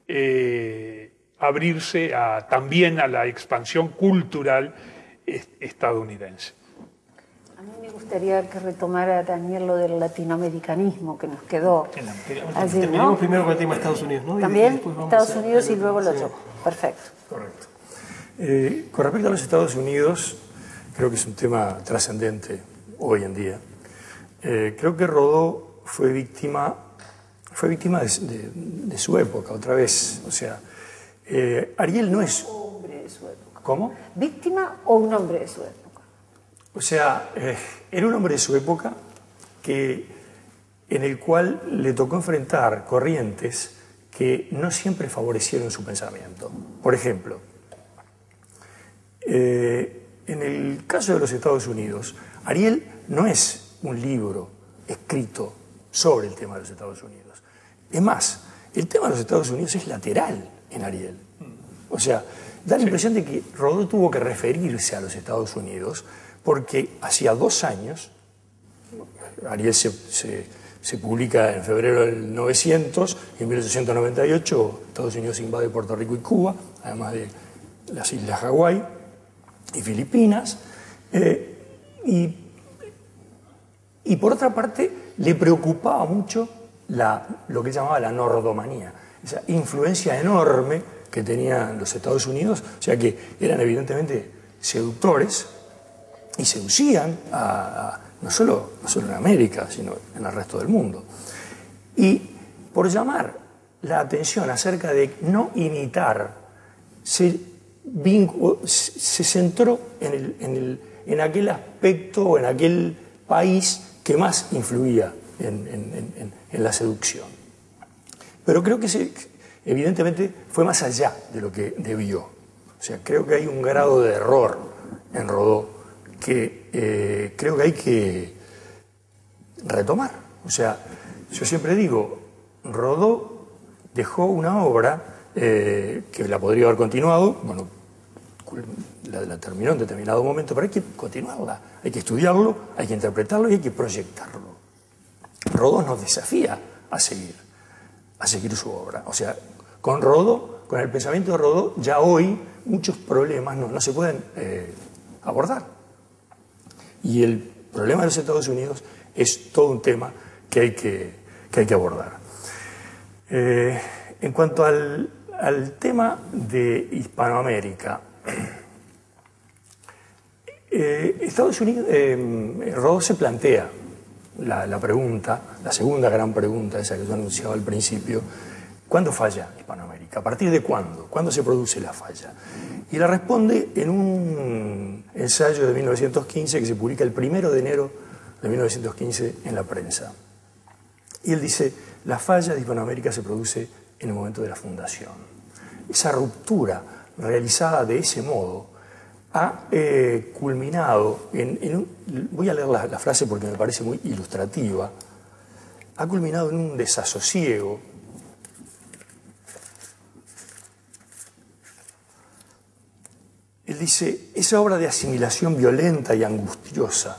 Speaker 3: eh, abrirse a- también a la expansión cultural est- estadounidense.
Speaker 1: A mí me gustaría que retomara Daniel lo del latinoamericanismo que nos quedó. Así, ¿no?
Speaker 2: primero con el tema de Estados Unidos, ¿no?
Speaker 1: También Estados
Speaker 2: a-
Speaker 1: Unidos y luego lo
Speaker 2: Sí.
Speaker 1: otro. Perfecto.
Speaker 4: Correcto. Eh, con respecto a los Estados Unidos, creo que es un tema trascendente hoy en día. Eh, creo que Rodó fue víctima, fue víctima de, de- de su época, otra vez. O sea, eh, Ariel no es...
Speaker 1: Hombre de su época.
Speaker 4: ¿Cómo?
Speaker 1: ¿Víctima o un hombre de su época?
Speaker 4: O sea, eh, era un hombre de su época que, en el cual le tocó enfrentar corrientes que no siempre favorecieron su pensamiento. Por ejemplo, eh, en el caso de los Estados Unidos, Ariel no es un libro escrito sobre el tema de los Estados Unidos. Es más, el tema de los Estados Unidos es lateral en Ariel. O sea, da la impresión de que Rodó tuvo que referirse a los Estados Unidos porque hacía dos años, Ariel se, se- se publica en febrero del 900 y en 1898 Estados Unidos invade Puerto Rico y Cuba, además de las islas Hawái y Filipinas. eh, y y por otra parte, le preocupaba mucho lo que llamaba la nordomanía, esa influencia enorme que tenían los Estados Unidos, o sea que eran evidentemente seductores y seducían a, no, solo, no solo en América, sino en el resto del mundo. Y por llamar la atención acerca de no imitar, se, se centró en, en el- en aquel aspecto, en aquel país que más influía en, la seducción. Pero creo que se- evidentemente fue más allá de lo que debió. O sea, creo que hay un grado de error en Rodó que eh, creo que hay que retomar. O sea, yo siempre digo, Rodó dejó una obra eh, que la podría haber continuado, bueno, la, la terminó en determinado momento, pero hay que continuarla, hay que estudiarlo, hay que interpretarlo y hay que proyectarlo. Rodó nos desafía a seguir, a seguir su obra. O sea, con Rodó, con el pensamiento de Rodó, ya hoy muchos problemas no, no se pueden eh, abordar. Y el problema de los Estados Unidos es todo un tema que hay que, que, hay que abordar. Eh, en cuanto al, al tema de Hispanoamérica, eh, Estados Unidos, eh, Rodó se plantea la, la pregunta, la segunda gran pregunta, esa que yo anunciaba al principio, ¿cuándo falla Hispanoamérica? ¿A partir de cuándo? ¿Cuándo se produce la falla? Y la responde en un ensayo de 1915 que se publica el primero de enero de 1915 en la prensa. Y él dice, la falla de Hispanoamérica se produce en el momento de la fundación. Esa ruptura realizada de ese modo ha eh, culminado en, un- voy a leer la, la frase porque me parece muy ilustrativa, ha culminado en un desasosiego Él dice, esa obra de asimilación violenta y angustiosa,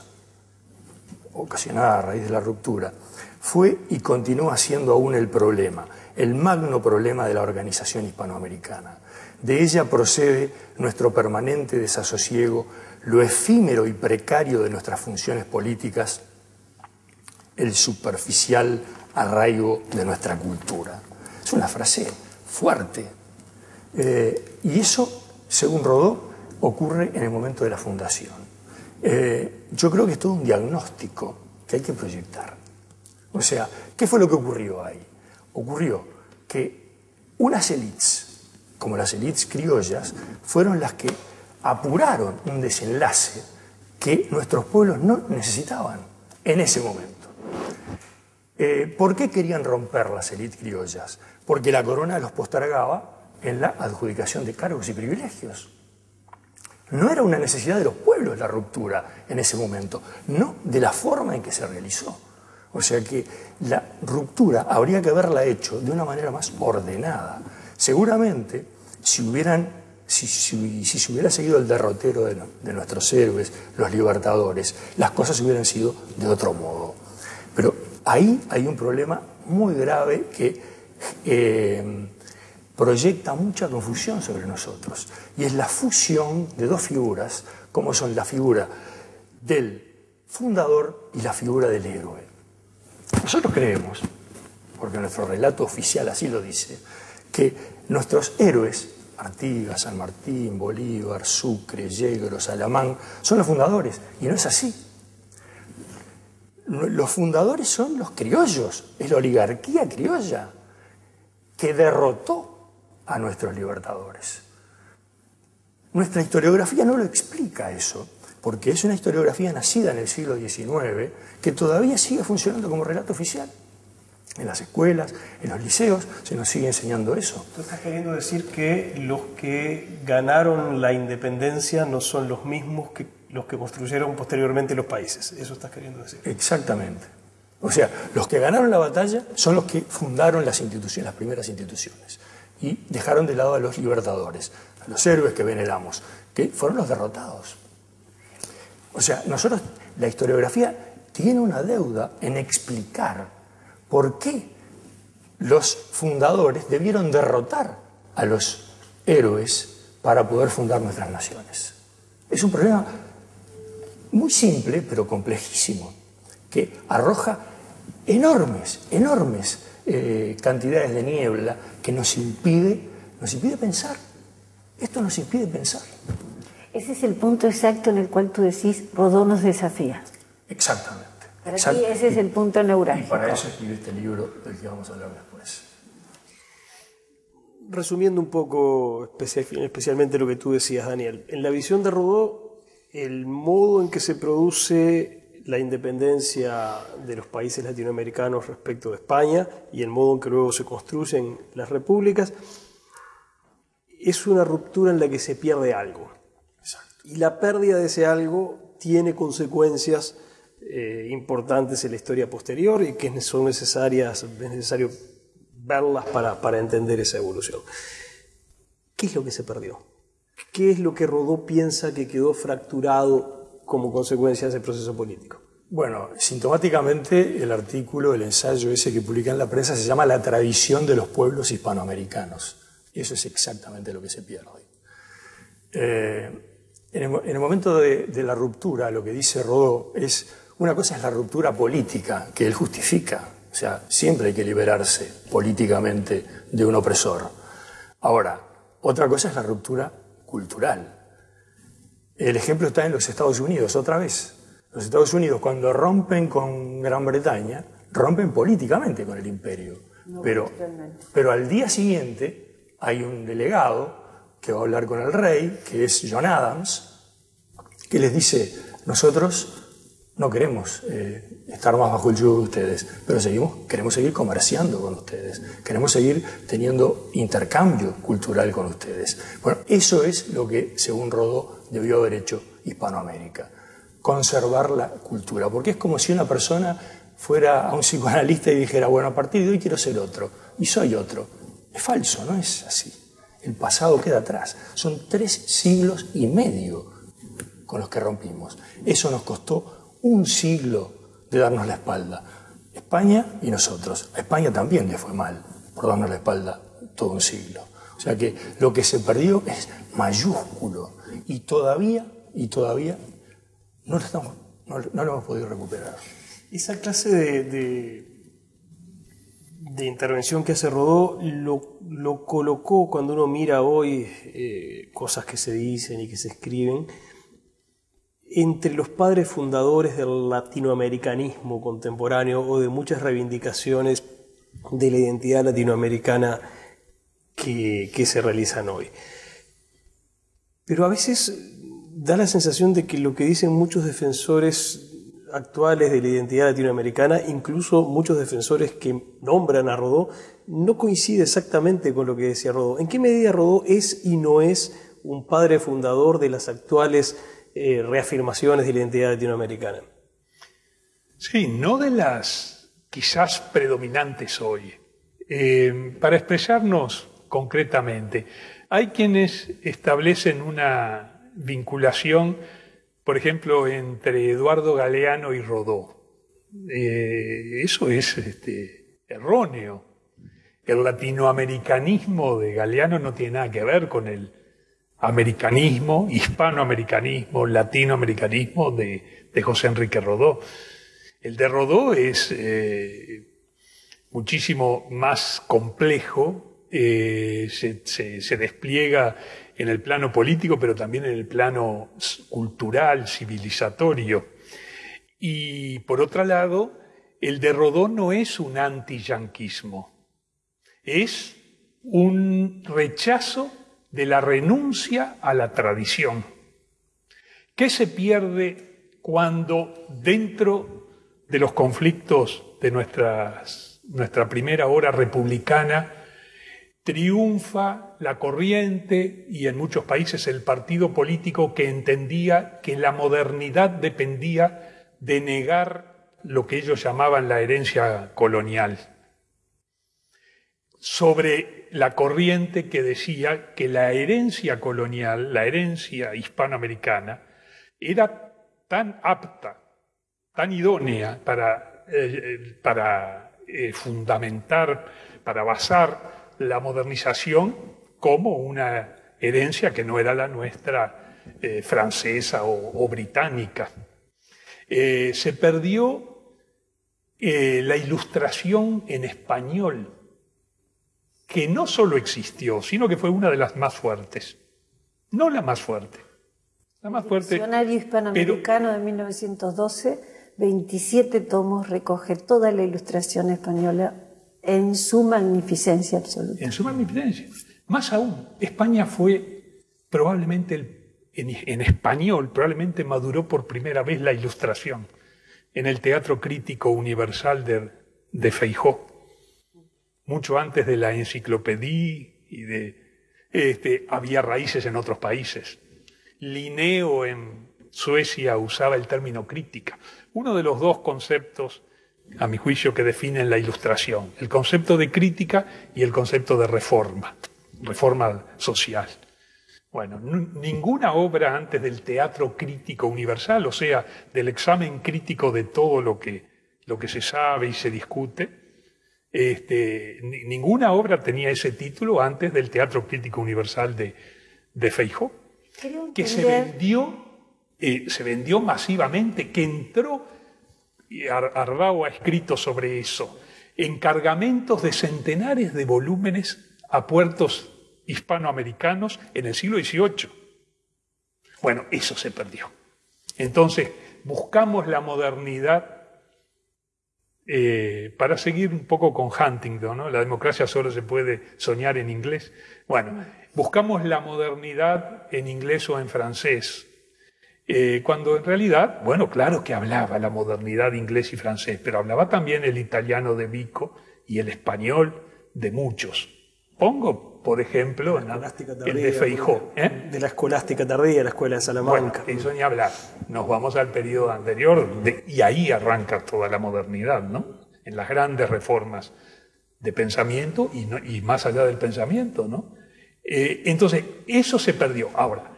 Speaker 4: ocasionada a raíz de la ruptura, fue y continúa siendo aún el problema, el magno problema de la organización hispanoamericana. De ella procede nuestro permanente desasosiego, lo efímero y precario de nuestras funciones políticas, el superficial arraigo de nuestra cultura. Es una frase fuerte. Eh, y eso, según Rodó, ocurre en el momento de la fundación. Eh, yo creo que es todo un diagnóstico que hay que proyectar. O sea, ¿qué fue lo que ocurrió ahí? Ocurrió que unas élites, como las élites criollas, fueron las que apuraron un desenlace que nuestros pueblos no necesitaban en ese momento. Eh, ¿Por qué querían romper las élites criollas? Porque la corona los postergaba en la adjudicación de cargos y privilegios. No era una necesidad de los pueblos la ruptura en ese momento, no de la forma en que se realizó. O sea que la ruptura habría que haberla hecho de una manera más ordenada. Seguramente, si, hubieran, si, se hubiera seguido el derrotero de, de, nuestros héroes, los libertadores, las cosas hubieran sido de otro modo. Pero ahí hay un problema muy grave que eh, proyecta mucha confusión sobre nosotros. Y es la fusión de dos figuras, como son la figura del fundador y la figura del héroe. Nosotros creemos, porque nuestro relato oficial así lo dice, que nuestros héroes, Artigas, San Martín, Bolívar, Sucre, Yegro, Salamán, son los fundadores, y no es así. Los fundadores son los criollos, es la oligarquía criolla que derrotó a nuestros libertadores. Nuestra historiografía no lo explica eso, porque es una historiografía nacida en el siglo XIX que todavía sigue funcionando como relato oficial. En las escuelas, en los liceos, se nos sigue enseñando eso.
Speaker 2: ¿Tú estás queriendo decir que los que ganaron la independencia no son los mismos que los que construyeron posteriormente los países? ¿Eso estás queriendo decir?
Speaker 4: Exactamente. O sea, los que ganaron la batalla son los que fundaron las instituciones, las primeras instituciones, y dejaron de lado a los libertadores, a los héroes que veneramos, que fueron los derrotados. O sea, nosotros, la historiografía tiene una deuda en explicar por qué los fundadores debieron derrotar a los héroes para poder fundar nuestras naciones. Es un problema muy simple, pero complejísimo, que arroja enormes, enormes eh, cantidades de niebla que nos impide, nos impide pensar. Esto nos impide pensar.
Speaker 1: Ese es el punto exacto en el cual tú decís, Rodó nos desafía.
Speaker 4: Exactamente.
Speaker 1: Para ti ese es el punto neurálgico.
Speaker 4: Y para eso escribí este libro del que vamos a hablar después.
Speaker 2: Resumiendo un poco especialmente lo que tú decías, Daniel, en la visión de Rodó, el modo en que se produce la independencia de los países latinoamericanos respecto de España y el modo en que luego se construyen las repúblicas, es una ruptura en la que se pierde algo y la pérdida de ese algo tiene consecuencias eh, importantes en la historia posterior y que son necesarias, es necesario verlas para, para entender esa evolución. ¿Qué es lo que se perdió? ¿Qué es lo que Rodó piensa que quedó fracturado como consecuencia de ese proceso político?
Speaker 4: Bueno, sintomáticamente el artículo, el ensayo ese que publica en la prensa se llama La tradición de los pueblos hispanoamericanos. Eso es exactamente lo que se pierde. Eh, en el, momento de, la ruptura, lo que dice Rodó es, una cosa es la ruptura política, que él justifica, o sea, siempre hay que liberarse políticamente de un opresor. Ahora, otra cosa es la ruptura cultural. El ejemplo está en los Estados Unidos, otra vez. Los Estados Unidos, cuando rompen con Gran Bretaña, rompen políticamente con el imperio. pero, pero al día siguiente hay un delegado que va a hablar con el rey, que es John Adams, que les dice, nosotros no queremos eh, estar más bajo el yugo de ustedes, pero seguimos, queremos seguir comerciando con ustedes, queremos seguir teniendo intercambio cultural con ustedes. Bueno, eso es lo que, según Rodó, debió haber hecho Hispanoamérica, conservar la cultura, porque es como si una persona fuera a un psicoanalista y dijera, bueno, a partir de hoy quiero ser otro, y soy otro. Es falso, no es así. El pasado queda atrás. Son tres siglos y medio con los que rompimos. Eso nos costó un siglo de darnos la espalda. España y nosotros. A España también le fue mal por darnos la espalda todo un siglo. O sea que lo que se perdió es mayúsculo y todavía, y todavía no lo, estamos, lo hemos podido recuperar.
Speaker 2: Esa clase de intervención que hace Rodó lo, colocó cuando uno mira hoy eh, cosas que se dicen y que se escriben entre los padres fundadores del latinoamericanismo contemporáneo o de muchas reivindicaciones de la identidad latinoamericana que, se realizan hoy. Pero a veces da la sensación de que lo que dicen muchos defensores actuales de la identidad latinoamericana, incluso muchos defensores que nombran a Rodó, no coincide exactamente con lo que decía Rodó. ¿En qué medida Rodó es y no es un padre fundador de las actuales eh, reafirmaciones de la identidad latinoamericana?
Speaker 3: Sí, no de las quizás predominantes hoy. Eh, para expresarnos concretamente, hay quienes establecen una vinculación por ejemplo, entre Eduardo Galeano y Rodó. Eh, eso es este, erróneo. El latinoamericanismo de Galeano no tiene nada que ver con el americanismo, hispanoamericanismo, latinoamericanismo de, José Enrique Rodó. El de Rodó es eh, muchísimo más complejo, eh, se, despliega en el plano político, pero también en el plano cultural, civilizatorio. Y por otro lado, el de Rodó no es un anti-yanquismo, es un rechazo de la renuncia a la tradición. ¿Qué se pierde cuando dentro de los conflictos de nuestra primera hora republicana triunfa la corriente y en muchos países el partido político que entendía que la modernidad dependía de negar lo que ellos llamaban la herencia colonial, sobre la corriente que decía que la herencia colonial, la herencia hispanoamericana, era tan apta, tan idónea para, eh, para eh, fundamentar, para basar la modernización como una herencia que no era la nuestra eh, francesa o, británica. Se perdió la ilustración en español, que no solo existió, sino que fue una de las más fuertes. No la más fuerte. La más fuerte.
Speaker 1: El diccionario hispanoamericano de 1912, 27 tomos, recoge toda la ilustración española en su magnificencia absoluta.
Speaker 3: En su magnificencia. Más aún, España fue probablemente, en, español, probablemente maduró por primera vez la ilustración en el Teatro Crítico Universal de, de Feijó, mucho antes de la enciclopedia y de... Este, había raíces en otros países. Linneo en Suecia usaba el término crítica. Uno de los dos conceptos a mi juicio, que definen la ilustración, el concepto de crítica y el concepto de reforma, reforma social. Bueno, ninguna obra antes del teatro crítico universal, o sea, del examen crítico de todo lo que, lo que se sabe y se discute, este, ninguna obra tenía ese título antes del teatro crítico universal de, de Feijó, que se vendió, eh, se vendió masivamente, que entró y Ardao ha escrito sobre eso, encargamentos de centenares de volúmenes a puertos hispanoamericanos en el siglo XVIII. Bueno, eso se perdió. Entonces, buscamos la modernidad eh, para seguir un poco con Huntington, ¿no? La democracia solo se puede soñar en inglés. Bueno, buscamos la modernidad en inglés o en francés, eh, cuando en realidad, bueno, claro que hablaba la modernidad inglés y francés, pero hablaba también el italiano de Vico y el español de muchos. Pongo, por ejemplo, el de Feijó.
Speaker 2: ¿eh? De la escolástica tardía, la escuela de Salamanca.
Speaker 3: Bueno, eso ni hablar. Nos vamos al periodo anterior y ahí arranca toda la modernidad, ¿no? En las grandes reformas de pensamiento y, más allá del pensamiento, ¿no? Eh, entonces, eso se perdió. Ahora,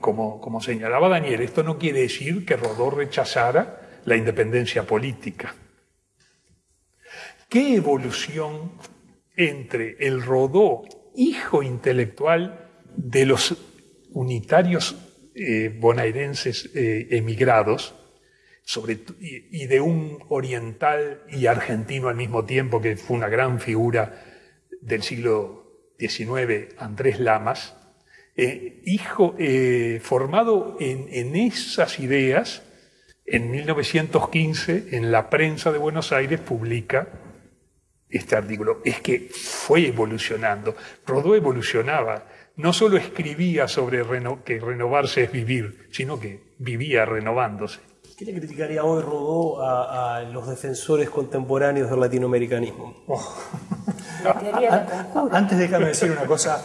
Speaker 3: como, como señalaba Daniel, esto no quiere decir que Rodó rechazara la independencia política. ¿Qué evolución entre el Rodó, hijo intelectual de los unitarios eh, bonaerenses eh, emigrados, y, de un oriental y argentino al mismo tiempo, que fue una gran figura del siglo XIX, Andrés Lamas, eh, hijo eh, formado en, esas ideas, en 1915 en la prensa de Buenos Aires publica este artículo. Es que fue evolucionando. Rodó evolucionaba no solo escribía sobre que renovarse es vivir, sino que vivía renovándose.
Speaker 2: ¿Qué le criticaría hoy Rodó a, los defensores contemporáneos del latinoamericanismo? Oh.
Speaker 4: Antes déjame decir una cosa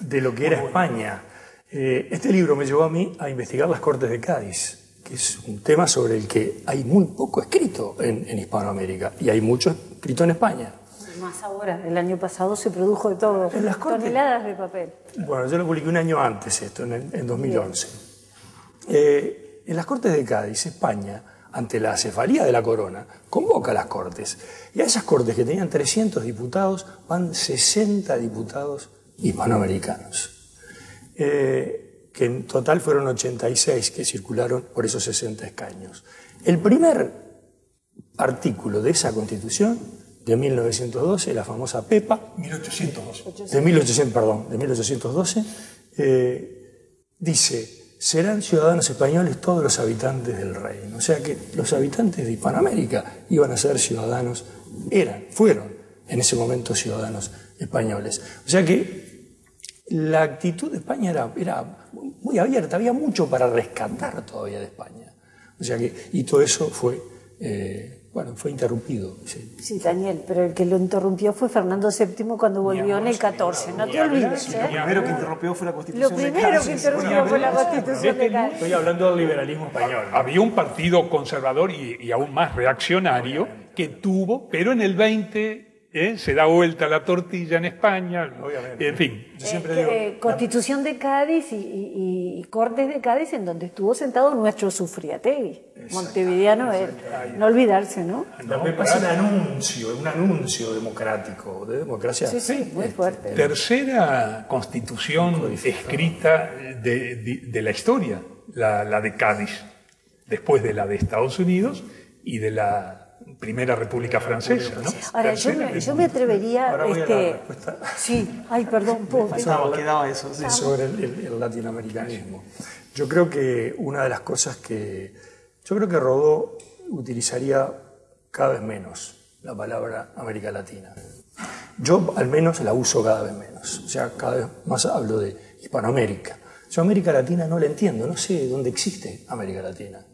Speaker 4: de lo que era España. Eh, este libro me llevó a mí a investigar las Cortes de Cádiz, que es un tema sobre el que hay muy poco escrito en, Hispanoamérica y hay mucho escrito en España.
Speaker 1: Más ahora, el año pasado se produjo de todo, en las toneladas de papel.
Speaker 4: Bueno, yo lo publiqué un año antes esto, en, 2011. Eh, en las Cortes de Cádiz, España, ante la cefalía de la corona, convoca a las Cortes. Y a esas Cortes que tenían 300 diputados, van 60 diputados hispanoamericanos. Eh, que en total fueron 86 que circularon por esos 60 escaños. El primer artículo de esa constitución, de 1912, la famosa PEPA,
Speaker 3: 1812.
Speaker 4: De 1800, perdón, de 1812, eh, dice serán ciudadanos españoles todos los habitantes del reino. O sea que los habitantes de Hispanoamérica iban a ser ciudadanos, eran, fueron en ese momento ciudadanos españoles. O sea que la actitud de España era, era muy abierta, había mucho para rescatar todavía de España. O sea que, y todo eso fue eh, bueno, fue interrumpido.
Speaker 1: Sí. Daniel, pero el que lo interrumpió fue Fernando VII cuando volvió en el 14, no te olvides.
Speaker 2: ¿eh? Lo primero que interrumpió fue la Constitución
Speaker 1: Lo primero que interrumpió fue la Constitución de Cádiz.
Speaker 4: Estoy hablando del liberalismo español.
Speaker 3: Había un partido conservador y, y aún más reaccionario que tuvo, pero en el 20 ¿eh? se da vuelta la tortilla en España, Obviamente. en fin.
Speaker 1: Yo siempre digo, eh, Constitución de Cádiz y, Cortes de Cádiz, en donde estuvo sentado nuestro Sufriategui, montevideano, no olvidarse, ¿no?
Speaker 4: no es un anuncio, un anuncio democrático, de democracia.
Speaker 1: Sí, sí, muy fuerte.
Speaker 3: Tercera constitución escrita de, de, la historia, la, la de Cádiz, después de la de Estados Unidos y de la primera República Francesa. ¿no?
Speaker 1: Ahora, yo me, yo me, atrevería. este, sí, ay, perdón,
Speaker 2: quedaba eso.
Speaker 4: Sobre el, latinoamericanismo. Yo creo que una de las cosas que. Yo creo que Rodó utilizaría cada vez menos la palabra América Latina. Yo al menos la uso cada vez menos. O sea, cada vez más hablo de Hispanoamérica. Yo América Latina no la entiendo, no sé dónde existe América Latina.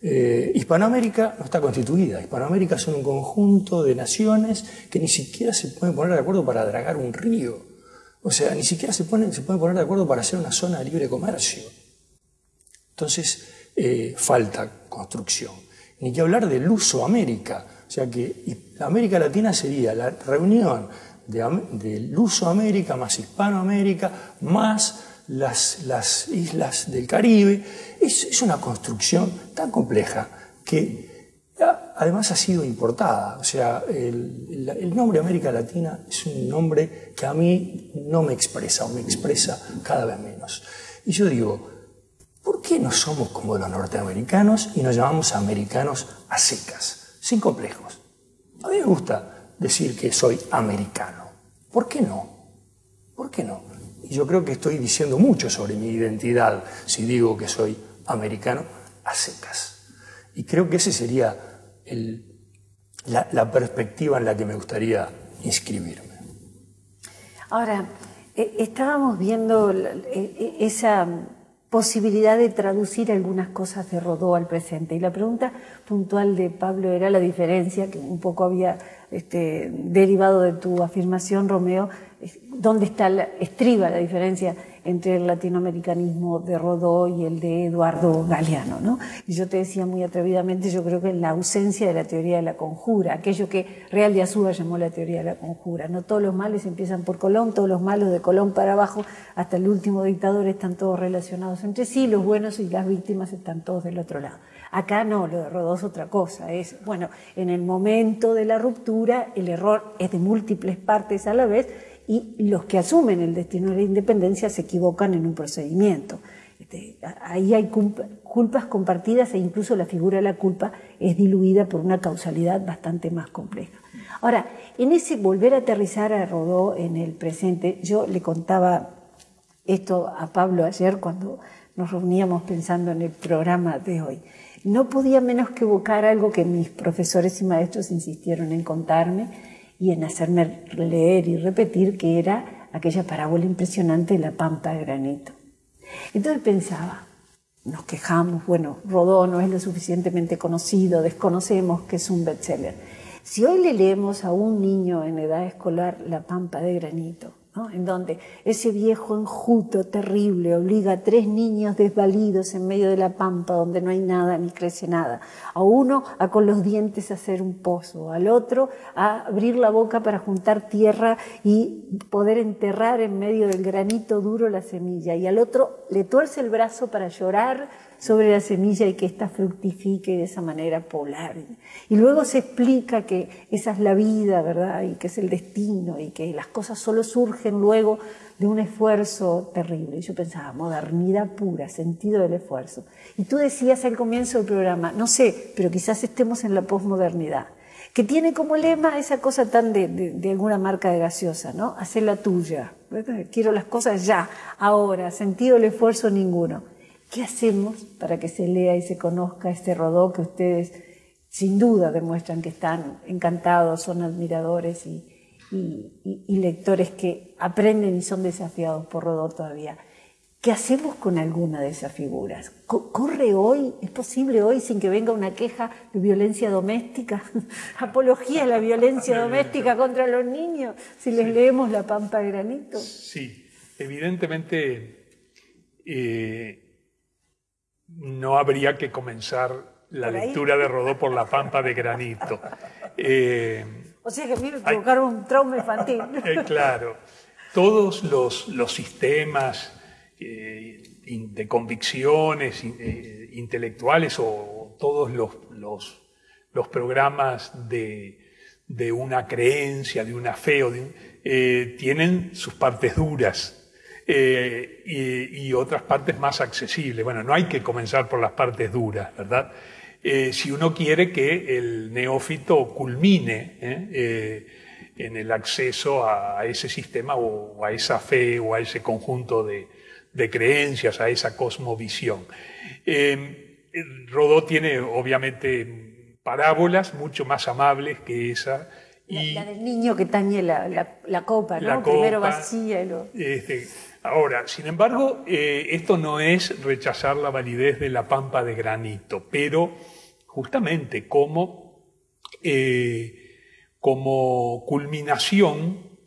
Speaker 4: Eh, Hispanoamérica no está constituida. Hispanoamérica son un conjunto de naciones que ni siquiera se pueden poner de acuerdo para dragar un río. O sea, ni siquiera se, se pueden poner de acuerdo para hacer una zona de libre comercio. Entonces, eh, falta construcción. Ni que hablar del uso América. O sea que América Latina sería la reunión del uso América más Hispanoamérica más las, las islas del Caribe. Es, es, una construcción tan compleja que además ha sido importada. O sea, el, el, nombre América Latina es un nombre que a mí no me expresa o me expresa cada vez menos. Y yo digo, ¿por qué no somos como los norteamericanos y nos llamamos americanos a secas, sin complejos? A mí me gusta decir que soy americano. ¿Por qué no? ¿Por qué no? Y yo creo que estoy diciendo mucho sobre mi identidad si digo que soy americano a secas. Y creo que esa sería la, perspectiva en la que me gustaría inscribirme.
Speaker 1: Ahora, e, estábamos viendo e, e, esa posibilidad de traducir algunas cosas de Rodó al presente. Y la pregunta puntual de Pablo era la diferencia, que un poco había este, derivado de tu afirmación, Romeo, dónde está la, estriba la diferencia entre el latinoamericanismo de Rodó y el de Eduardo Galeano. ¿no? Y yo te decía muy atrevidamente, yo creo que en la ausencia de la teoría de la conjura, aquello que Real de Azúa llamó la teoría de la conjura. No todos los males empiezan por Colón, todos los malos de Colón para abajo, hasta el último dictador están todos relacionados entre sí, los buenos y las víctimas están todos del otro lado. Acá no, lo de Rodó es otra cosa. Es, bueno, en el momento de la ruptura, el error es de múltiples partes a la vez y los que asumen el destino de la independencia se equivocan en un procedimiento. Este, ahí hay culpas compartidas e incluso la figura de la culpa es diluida por una causalidad bastante más compleja. Ahora, en ese volver a aterrizar a Rodó en el presente, yo le contaba esto a Pablo ayer cuando nos reuníamos pensando en el programa de hoy no podía menos que evocar algo que mis profesores y maestros insistieron en contarme y en hacerme leer y repetir, que era aquella parábola impresionante de la pampa de granito. Entonces pensaba, nos quejamos, bueno, Rodó no es lo suficientemente conocido, desconocemos que es un bestseller. Si hoy le leemos a un niño en edad escolar La Pampa de Granito, en donde ese viejo enjuto terrible obliga a tres niños desvalidos en medio de la pampa donde no hay nada ni crece nada, a uno a con los dientes hacer un pozo, al otro a abrir la boca para juntar tierra y poder enterrar en medio del granito duro la semilla, y al otro le tuerce el brazo para llorar sobre la semilla y que ésta fructifique de esa manera polar. Y luego se explica que esa es la vida, ¿verdad? Y que es el destino y que las cosas solo surgen luego de un esfuerzo terrible. Y yo pensaba, modernidad pura, sentido del esfuerzo. Y tú decías al comienzo del programa, no sé, pero quizás estemos en la posmodernidad, que tiene como lema esa cosa tan de, de, alguna marca de gaseosa, ¿no? Hacer la tuya. Quiero las cosas ya, ahora, sentido del esfuerzo ninguno. ¿Qué hacemos para que se lea y se conozca este Rodó que ustedes sin duda demuestran que están encantados, son admiradores y, lectores que aprenden y son desafiados por Rodó todavía? ¿Qué hacemos con alguna de esas figuras? ¿Corre hoy? ¿Es posible hoy sin que venga una queja de violencia doméstica? ¿Apología a la violencia doméstica contra los niños si les leemos La Pampa de Granito?
Speaker 3: Sí, evidentemente eh, no habría que comenzar la lectura de Rodó por la pampa de granito.
Speaker 1: Eh, o sea que a mí me provocaron un trauma infantil.
Speaker 3: Eh, claro. Todos los, los sistemas eh, de convicciones intelectuales o todos los, los, los programas de, de, una creencia, de una fe, tienen sus partes duras eh, y, otras partes más accesibles. Bueno, no hay que comenzar por las partes duras, ¿verdad? Eh, si uno quiere que el neófito culmine ¿eh? en el acceso a, ese sistema o a esa fe o a ese conjunto de, creencias, a esa cosmovisión. Rodó tiene obviamente parábolas mucho más amables que esa.
Speaker 1: Y la, del niño que tañe la, copa, ¿no? Primero vacía y
Speaker 3: este, Ahora, sin embargo, eh, esto no es rechazar la validez de la pampa de granito, pero justamente como, eh, como culminación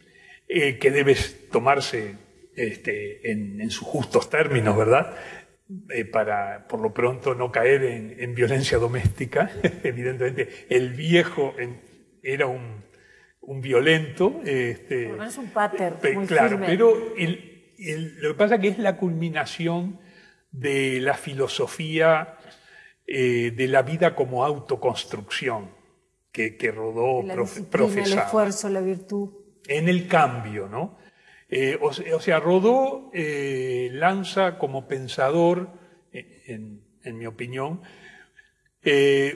Speaker 3: eh, que debe tomarse este, en, sus justos términos, ¿verdad? para por lo pronto no caer en, violencia doméstica. Evidentemente, el viejo era un, violento.
Speaker 1: Este, es un pater. Muy
Speaker 3: claro, pero el, lo que pasa es que es la culminación de la filosofía eh, de la vida como autoconstrucción que, que Rodó
Speaker 1: la profesaba. El esfuerzo, la virtud.
Speaker 3: En el cambio, ¿no? Eh, o, sea, Rodó eh, lanza como pensador, en, mi opinión,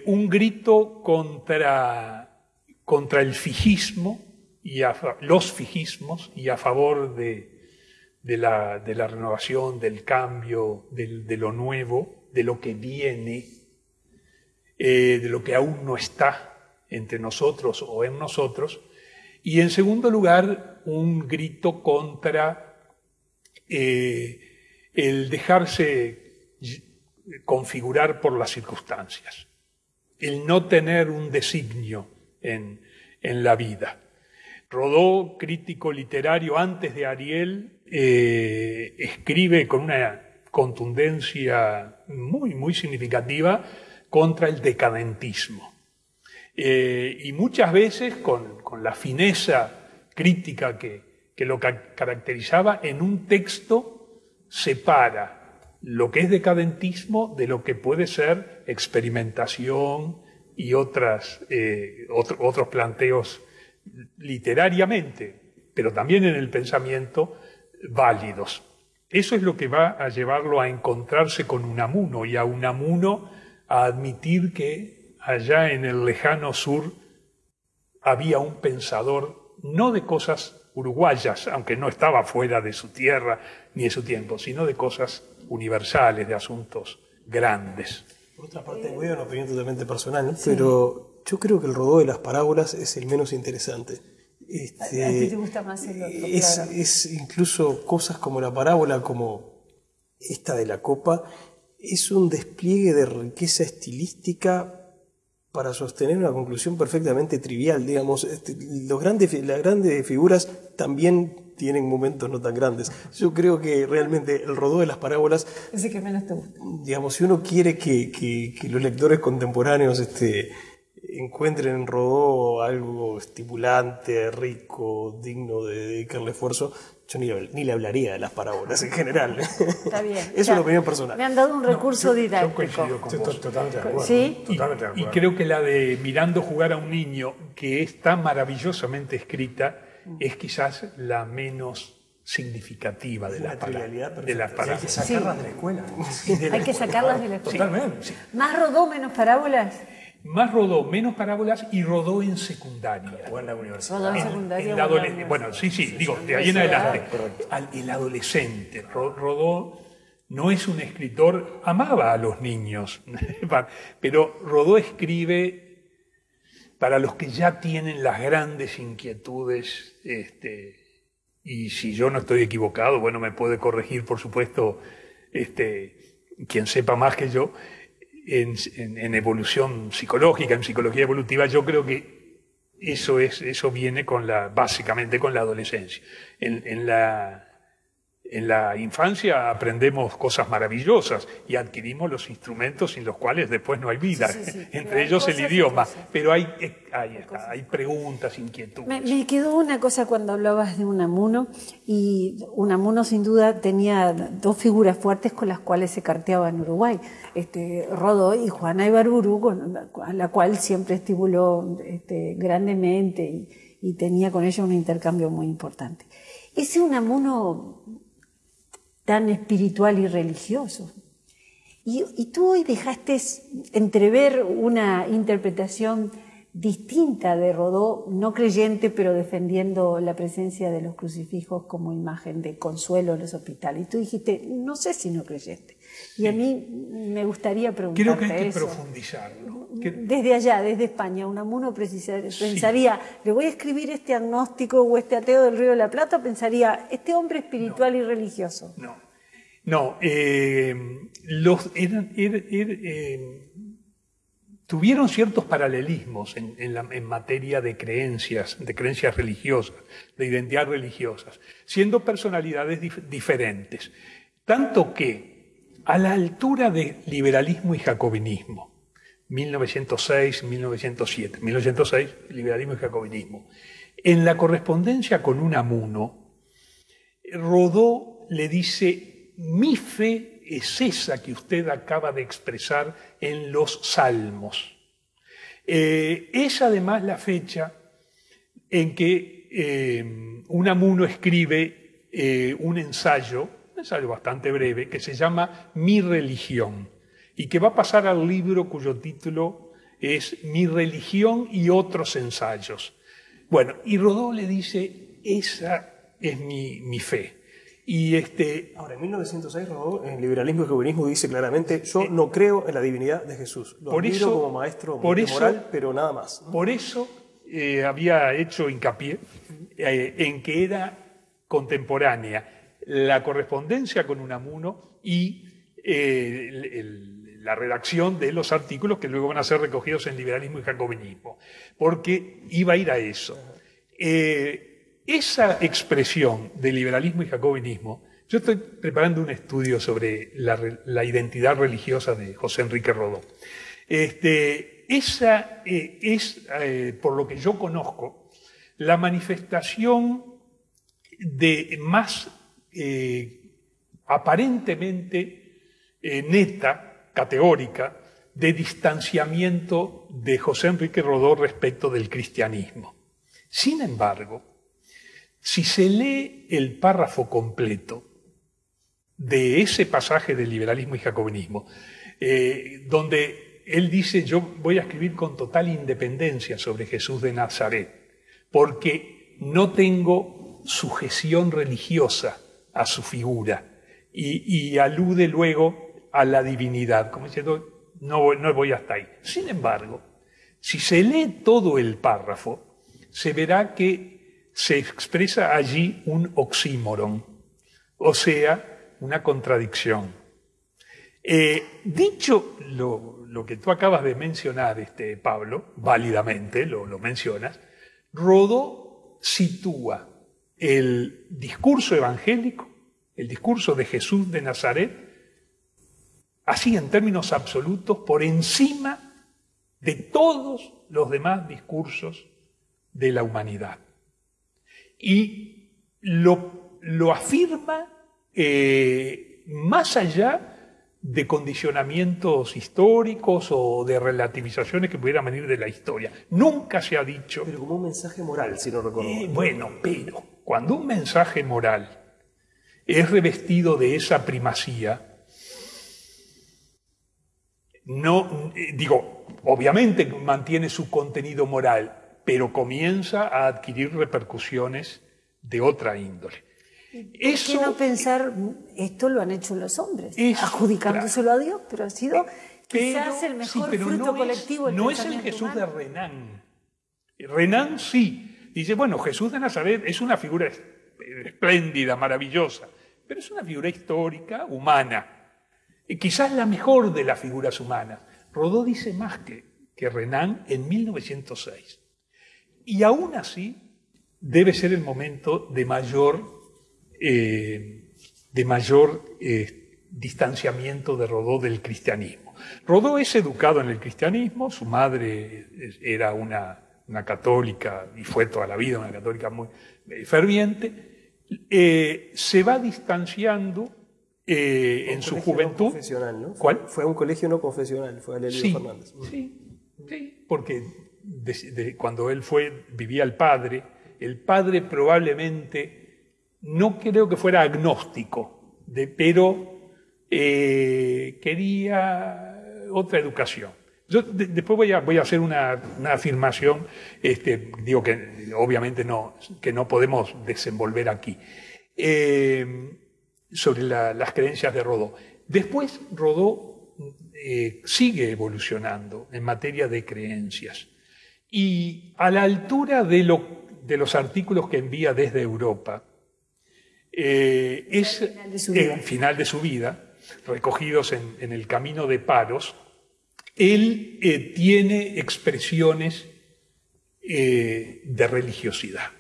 Speaker 3: un grito contra, contra el fijismo y los fijismos y a favor de, de la, de la renovación, del cambio, de lo nuevo, de lo que viene, eh, de lo que aún no está entre nosotros o en nosotros. Y en segundo lugar, un grito contra eh, el dejarse configurar por las circunstancias, el no tener un designio en, en la vida. Rodó, crítico literario antes de Ariel, eh, escribe con una contundencia muy, muy significativa contra el decadentismo. Eh, y muchas veces con, la fineza crítica que, que lo caracterizaba, en un texto separa lo que es decadentismo de lo que puede ser experimentación y otras, eh, otros planteos literariamente, pero también en el pensamiento válidos. Eso es lo que va a llevarlo a encontrarse con Unamuno y a Unamuno a admitir que allá en el lejano sur había un pensador no de cosas uruguayas, aunque no estaba fuera de su tierra ni de su tiempo, sino de cosas universales, de asuntos grandes.
Speaker 2: Por otra parte, voy a una opinión totalmente personal, pero yo creo que el rodó de las parábolas es el menos interesante
Speaker 1: Este, ¿A ti te gusta más el otro?
Speaker 2: Es, es incluso cosas como la parábola, como esta de la copa, es un despliegue de riqueza estilística para sostener una conclusión perfectamente trivial, digamos, este, los grandes, las grandes figuras también tienen momentos no tan grandes. Yo creo que realmente el rodó de las parábolas...
Speaker 1: Ese que menos te gusta.
Speaker 2: Digamos, si uno quiere que, que, los lectores contemporáneos este, encuentren en Rodó algo estimulante, rico, digno de dedicarle esfuerzo, yo ni, le hablaría de las parábolas en general.
Speaker 1: Está bien.
Speaker 2: Eso es una opinión personal.
Speaker 1: Me han dado un recurso didáctico.
Speaker 4: Yo coincido con vos. Totalmente de acuerdo.
Speaker 1: ¿Sí?
Speaker 4: Totalmente de acuerdo.
Speaker 3: Y creo que la de Mirando jugar a un niño, que está maravillosamente escrita, es quizás la menos significativa de, las,
Speaker 2: parábolas.
Speaker 3: de las
Speaker 4: Hay que sacarlas de la escuela.
Speaker 1: Hay que sacarlas de la escuela.
Speaker 4: Totalmente.
Speaker 1: ¿Más rodó, menos parábolas?
Speaker 3: Más rodó menos parábolas y rodó en secundaria.
Speaker 4: O en la universidad.
Speaker 1: Rodó en secundaria.
Speaker 3: En la adole- bueno, sí, sí, digo, de ahí en adelante. Al- el adolescente, Ro- Rodó no es un escritor, amaba a los niños, pero Rodó escribe para los que ya tienen las grandes inquietudes, este, y si yo no estoy equivocado, bueno, me puede corregir, por supuesto, este, quien sepa más que yo, en, en- en evolución psicológica, en psicología evolutiva, yo creo que eso, es, eso viene con la, básicamente con la adolescencia. En, en la, en la infancia aprendemos cosas maravillosas y adquirimos los instrumentos sin los cuales después no hay vida,
Speaker 1: Sí, sí, sí. Pero
Speaker 3: entre
Speaker 1: hay
Speaker 3: ellos el idioma. Pero hay, eh, ahí está, hay preguntas, inquietudes.
Speaker 1: Me, me quedó una cosa cuando hablabas de Unamuno, y Unamuno sin duda tenía dos figuras fuertes con las cuales se carteaba en Uruguay, este, Rodó y Juana Ibarburu, con- a la cual siempre estimuló este, grandemente y, y tenía con ella un intercambio muy importante. Ese Unamuno tan espiritual y religioso, y, tú hoy dejaste entrever una interpretación distinta de Rodó, no creyente, pero defendiendo la presencia de los crucifijos como imagen de consuelo en los hospitales. Y tú dijiste, no sé si no creyente. Y a mí me gustaría preguntarte
Speaker 3: Creo que hay que
Speaker 1: eso.
Speaker 3: profundizarlo.
Speaker 1: Desde allá, desde España, Unamuno pensaría, le voy a escribir este agnóstico o este ateo del Río de la Plata, pensaría, este hombre espiritual y religioso.
Speaker 3: No, no, eh, los eran, er- er- eh, tuvieron ciertos paralelismos en, en la- en materia de creencias, de creencias religiosas, de identidad religiosas, siendo personalidades dif- diferentes. Tanto que, a la altura de liberalismo y jacobinismo, 1906, 1907, 1906, liberalismo y jacobinismo, en la correspondencia con Unamuno, Rodó le dice, mi fe es esa que usted acaba de expresar en los salmos. Eh, es además la fecha en que eh, Unamuno escribe eh, un ensayo, un ensayo bastante breve, que se llama Mi religión, y que va a pasar al libro cuyo título es Mi religión y otros ensayos. Bueno, y Rodó le dice, esa es mi, mi fe. Y este,
Speaker 2: Ahora, en 1906, Rodó, en Liberalismo y Juvenismo, dice claramente: Yo no creo en la divinidad de Jesús. Lo
Speaker 3: Por eso-
Speaker 2: como maestro
Speaker 3: por
Speaker 2: muy
Speaker 3: eso-
Speaker 2: moral, pero nada más. ¿no?
Speaker 3: Por eso eh, había hecho hincapié eh, en que era contemporánea la correspondencia con Unamuno y eh, la redacción de los artículos que luego van a ser recogidos en liberalismo y jacobinismo, porque iba a ir a eso. Eh, esa expresión de liberalismo y jacobinismo, yo estoy preparando un estudio sobre la, identidad religiosa de José Enrique Rodó. Este, esa eh, es, por lo que yo conozco, la manifestación de más eh, aparentemente eh, neta, categórica, de distanciamiento de José Enrique Rodó respecto del cristianismo. Sin embargo, si se lee el párrafo completo de ese pasaje del liberalismo y jacobinismo, eh, donde él dice, yo voy a escribir con total independencia sobre Jesús de Nazaret, porque no tengo sujeción religiosa a su figura, y, alude luego a la divinidad, como diciendo, no voy, no voy hasta ahí. Sin embargo, si se lee todo el párrafo, se verá que se expresa allí un oxímoron, o sea, una contradicción. Eh, dicho lo, lo, que tú acabas de mencionar, este, Pablo, válidamente lo, lo mencionas, Rodó sitúa el discurso evangélico, el discurso de Jesús de Nazaret, así en términos absolutos, por encima de todos los demás discursos de la humanidad. Y lo, lo afirma eh, más allá de condicionamientos históricos o de relativizaciones que pudieran venir de la historia. Nunca se ha dicho...
Speaker 2: Pero como un mensaje moral, si no recuerdo.
Speaker 3: Eh, bueno, pero cuando un mensaje moral es revestido de esa primacía, no, eh, digo, obviamente mantiene su contenido moral, pero comienza a adquirir repercusiones de otra índole.
Speaker 1: ¿Por qué no pensar, esto lo han hecho los hombres, adjudicándoselo a Dios, pero ha sido quizás el mejor fruto
Speaker 3: no
Speaker 1: colectivo.
Speaker 3: Es, no es el Jesús de Renan. Renan sí. Dice, bueno, Jesús de Nazaret es una figura espléndida, maravillosa, pero es una figura histórica, humana. Y quizás la mejor de las figuras humanas. Rodó dice más que, que Renan en 1906. Y aún así debe ser el momento de mayor eh, de mayor eh, distanciamiento de Rodó del cristianismo. Rodó es educado en el cristianismo, su madre era una, católica y fue toda la vida una católica muy eh, ferviente, se va distanciando en su juventud.
Speaker 2: confesional, ¿no?
Speaker 3: ¿Cuál?
Speaker 2: Fue a un colegio no confesional, fue a Lelio
Speaker 3: sí,
Speaker 2: Fernández.
Speaker 3: Sí, sí, porque cuando él fue, vivía el padre, el padre probablemente no creo que fuera agnóstico, pero eh, quería otra educación. Yo después voy a, hacer una, afirmación, este, digo que obviamente no, que no podemos desenvolver aquí, eh, sobre las creencias de Rodó. Después Rodó eh, sigue evolucionando en materia de creencias y a la altura de, de los artículos que envía desde Europa, eh, es el final de su vida, recogidos en, el camino de paros, él eh, tiene expresiones eh, de religiosidad.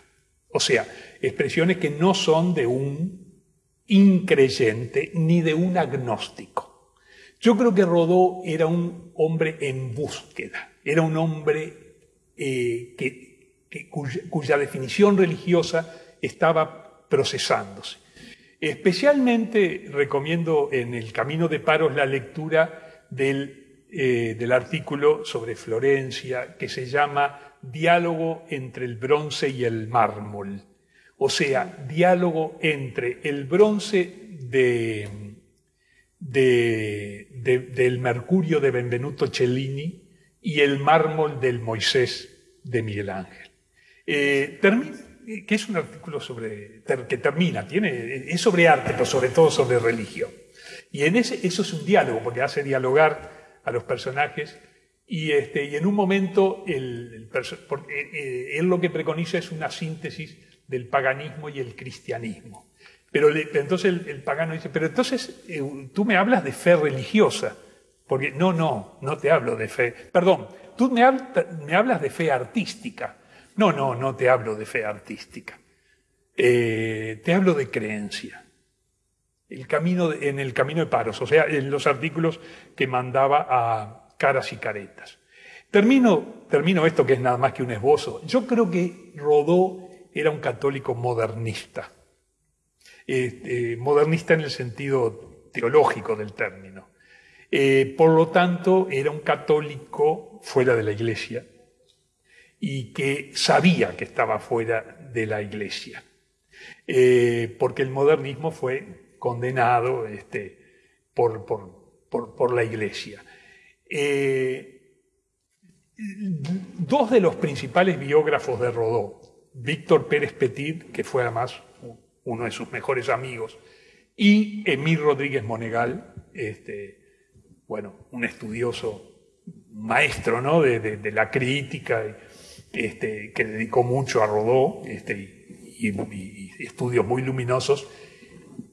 Speaker 3: O sea, expresiones que no son de un increyente ni de un agnóstico. Yo creo que Rodó era un hombre en búsqueda, era un hombre cuya definición religiosa estaba procesándose. Especialmente recomiendo en el Camino de Paros la lectura del, eh, del artículo sobre Florencia que se llama Diálogo entre el bronce y el mármol. O sea, diálogo entre el bronce de, del Mercurio de Benvenuto Cellini y el mármol del Moisés de Miguel Ángel. Eh, que es un artículo sobre, que termina, tiene, es sobre arte, pero sobre todo sobre religión. Y en ese, eso es un diálogo, porque hace dialogar a los personajes y, este, y en un momento el, eh, eh, él lo que preconiza es una síntesis del paganismo y el cristianismo. Pero, entonces el, pagano dice, pero entonces eh, tú me hablas de fe religiosa. Porque no, no, no te hablo de fe. Perdón, tú me, me hablas de fe artística. No, no, no te hablo de fe artística. Eh, te hablo de creencia. El camino en el camino de paros, o sea, en los artículos que mandaba a caras y caretas. Termino, termino esto que es nada más que un esbozo. Yo creo que Rodó era un católico modernista. Este, modernista en el sentido teológico del término. Eh, por lo tanto, era un católico fuera de la iglesia, y que sabía que estaba fuera de la iglesia, eh, porque el modernismo fue condenado este, por, por, la iglesia. Eh, dos de los principales biógrafos de Rodó, Víctor Pérez Petit, que fue además uno de sus mejores amigos, y Emil Rodríguez Monegal, este, bueno, un estudioso maestro ¿no? de, de la crítica este, que dedicó mucho a Rodó, este, estudios muy luminosos,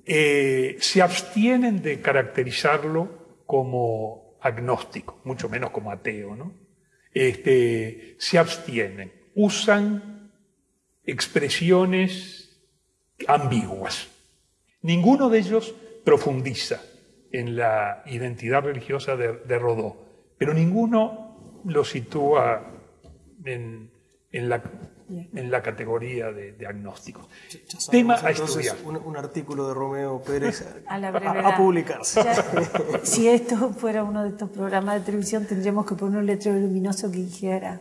Speaker 3: eh, se abstienen de caracterizarlo como agnóstico, mucho menos como ateo, ¿no? Este, se abstienen, usan expresiones ambiguas. Ninguno de ellos profundiza en la identidad religiosa de, de Rodó, pero ninguno lo sitúa en, en la en la categoría de, de agnósticos.
Speaker 2: Tema a estudiar. Un, artículo de Romeo Pérez a, publicarse.
Speaker 1: si esto fuera uno de estos programas de televisión, tendríamos que poner un letrero luminoso que dijera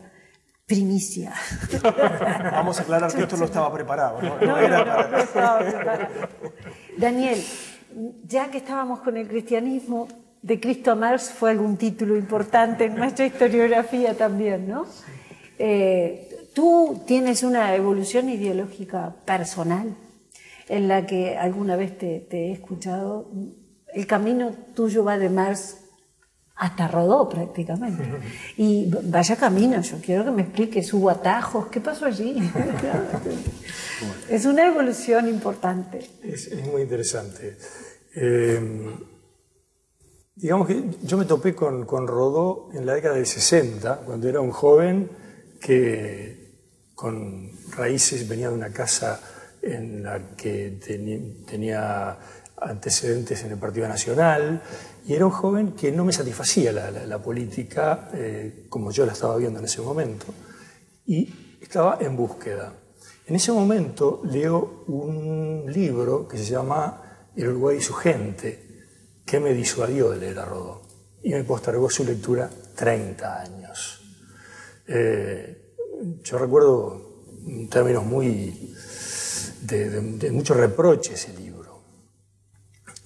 Speaker 1: primicia.
Speaker 2: Vamos a aclarar que esto no estaba preparado.
Speaker 1: No, no, no estaba preparado. Daniel, ya que estábamos con el cristianismo, de Cristo a Mars fue algún título importante en nuestra historiografía también, ¿no? Eh, tú tienes una evolución ideológica personal en la que alguna vez te, he escuchado, el camino tuyo va de Mars hasta Rodó prácticamente. Y vaya camino, yo quiero que me expliques, hubo atajos, ¿qué pasó allí? es una evolución importante.
Speaker 4: Es, muy interesante. Eh, digamos que yo me topé con, con Rodó en la década del 60, cuando era un joven que con raíces, venía de una casa en la que tenía antecedentes en el Partido Nacional y era un joven que no me satisfacía la, política eh, como yo la estaba viendo en ese momento y estaba en búsqueda. En ese momento leo un libro que se llama El Uruguay y su gente, que me disuadió de leer a Rodó y me postergó su lectura 30 años. Eh, yo recuerdo en términos muy de, mucho reproche ese libro.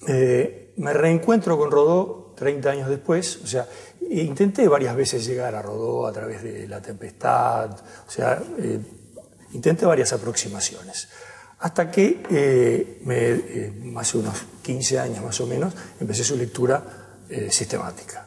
Speaker 4: Eh, me reencuentro con Rodó 30 años después, o sea, intenté varias veces llegar a Rodó a través de La Tempestad, o sea, eh, intenté varias aproximaciones. Hasta que eh, me, hace unos 15 años más o menos, empecé su lectura sistemática.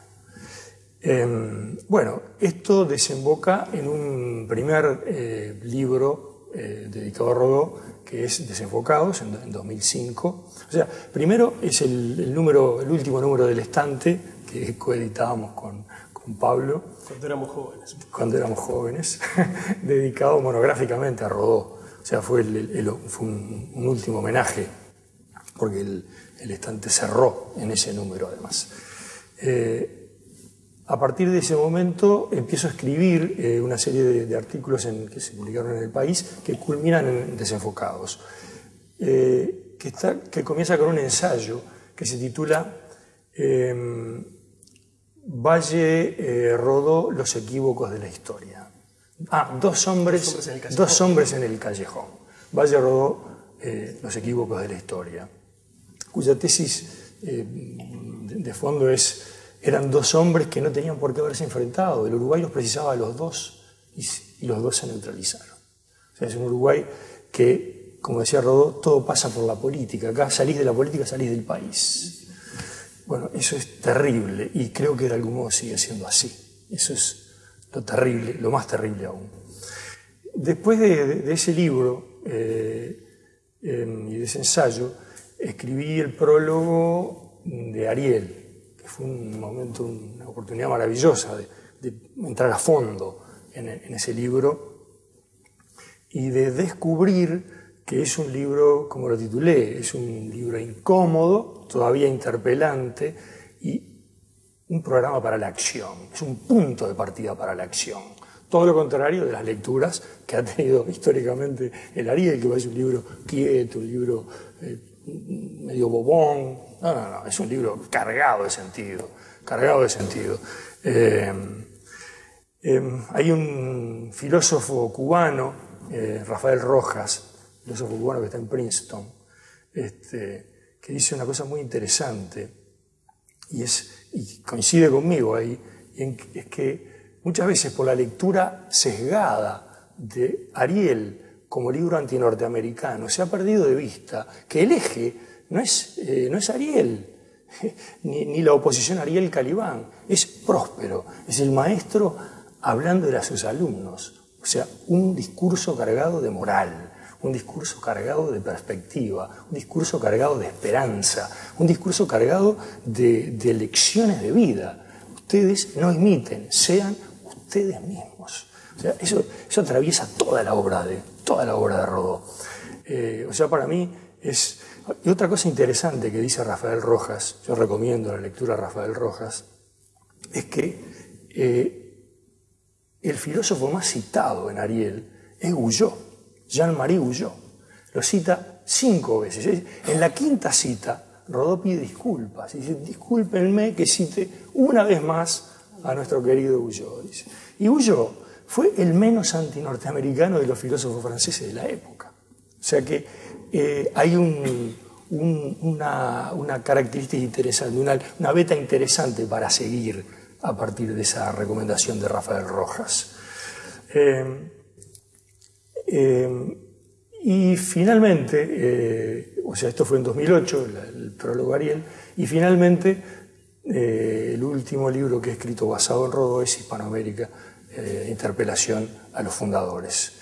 Speaker 4: Em, bueno, esto desemboca en un primer eh, libro eh, dedicado a Rodó, que es Desenfocados, en, 2005. O sea, primero es el, número, el último número del estante que coeditábamos con, con Pablo.
Speaker 2: Cuando éramos jóvenes.
Speaker 4: Cuando éramos jóvenes, dedicado monográficamente a Rodó. O sea, fue, fue un, último homenaje, porque el, estante cerró en ese número además. A partir de ese momento empiezo a escribir eh, una serie de, artículos que se publicaron en el país que culminan en Desenfocados, eh, que, que, comienza con un ensayo que se titula em, Valle eh, Rodó los equívocos de la historia. Ah, dos hombres, dos hombres en el callejón. Valle Rodó los equívocos de la historia, cuya tesis de fondo es eran dos hombres que no tenían por qué haberse enfrentado. El Uruguay los precisaba a los dos y, los dos se neutralizaron. Es un Uruguay que, como decía Rodó, todo pasa por la política. Acá salís de la política, salís del país. Bueno, eso es terrible y creo que de algún modo sigue siendo así. Eso es lo terrible, lo más terrible aún. Después de, ese libro eh, em, y de ese ensayo, escribí el prólogo de Ariel, fue un momento, una oportunidad maravillosa de, entrar a fondo en, ese libro y de descubrir que es un libro, como lo titulé, es un libro incómodo, todavía interpelante y un programa para la acción, es un punto de partida para la acción. Todo lo contrario de las lecturas que ha tenido históricamente el Ariel, que ser un libro quieto, un libro eh, medio bobón. No, no, no, es un libro cargado de sentido, cargado de sentido. Eh, eh, hay un filósofo cubano, eh, Rafael Rojas, filósofo cubano que está en Princeton, este, que dice una cosa muy interesante y, es, y coincide conmigo ahí, es que muchas veces por la lectura sesgada de Ariel, como libro antinorteamericano, se ha perdido de vista que el eje no es, eh, no es Ariel, ni, la oposición Ariel Calibán, es Próspero, es el maestro hablando de a sus alumnos, o sea, un discurso cargado de moral, un discurso cargado de perspectiva, un discurso cargado de esperanza, un discurso cargado de, de lecciones de vida. Ustedes no imiten, sean ustedes mismos. O sea, eso, eso atraviesa toda la obra de, toda la obra de Rodó. Eh, o sea, para mí es... Y otra cosa interesante que dice Rafael Rojas, yo recomiendo la lectura de Rafael Rojas, es que eh, el filósofo más citado en Ariel es Guyot, Jean-Marie Guyot. Lo cita cinco veces. En la quinta cita, Rodó pide disculpas. Dice, discúlpenme que cite una vez más a nuestro querido Guyot. Y Guyot fue el menos antinorteamericano de los filósofos franceses de la época. O sea que eh, hay una, característica interesante, una, beta interesante para seguir a partir de esa recomendación de Rafael Rojas. Eh, eh, y finalmente, o sea, esto fue en 2008, el, prólogo Ariel, y finalmente el último libro que he escrito basado en Rodó es Hispanoamérica, interpelación a los fundadores,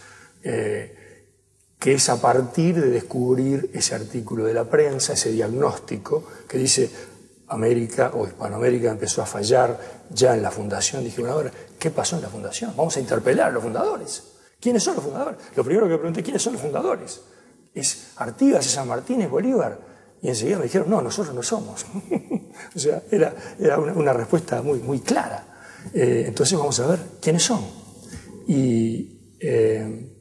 Speaker 4: que es a partir de descubrir ese artículo de la prensa, ese diagnóstico que dice América o Hispanoamérica empezó a fallar ya en la fundación. Dije, bueno, ahora, ¿qué pasó en la fundación? Vamos a interpelar a los fundadores. ¿Quiénes son los fundadores? Lo primero que pregunté, ¿quiénes son los fundadores? ¿Es Artigas, es San Martín, es Bolívar? Y enseguida me dijeron, no, nosotros no somos. o sea, era, era una, respuesta muy, muy clara. Eh, entonces vamos a ver quiénes son. Y eh,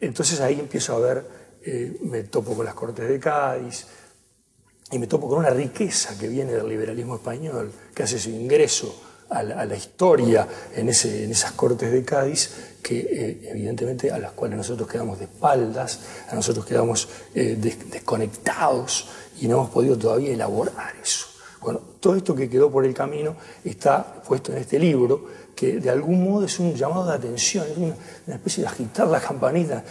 Speaker 4: entonces ahí empiezo a ver, eh, me topo con las Cortes de Cádiz y me topo con una riqueza que viene del liberalismo español, que hace su ingreso a la, historia en, esas Cortes de Cádiz, que evidentemente a las cuales nosotros quedamos de espaldas, a nosotros quedamos desconectados y no hemos podido todavía elaborar eso. Bueno, todo esto que quedó por el camino está puesto en este libro, que de algún modo es un llamado de atención, es una, especie de agitar la campanita.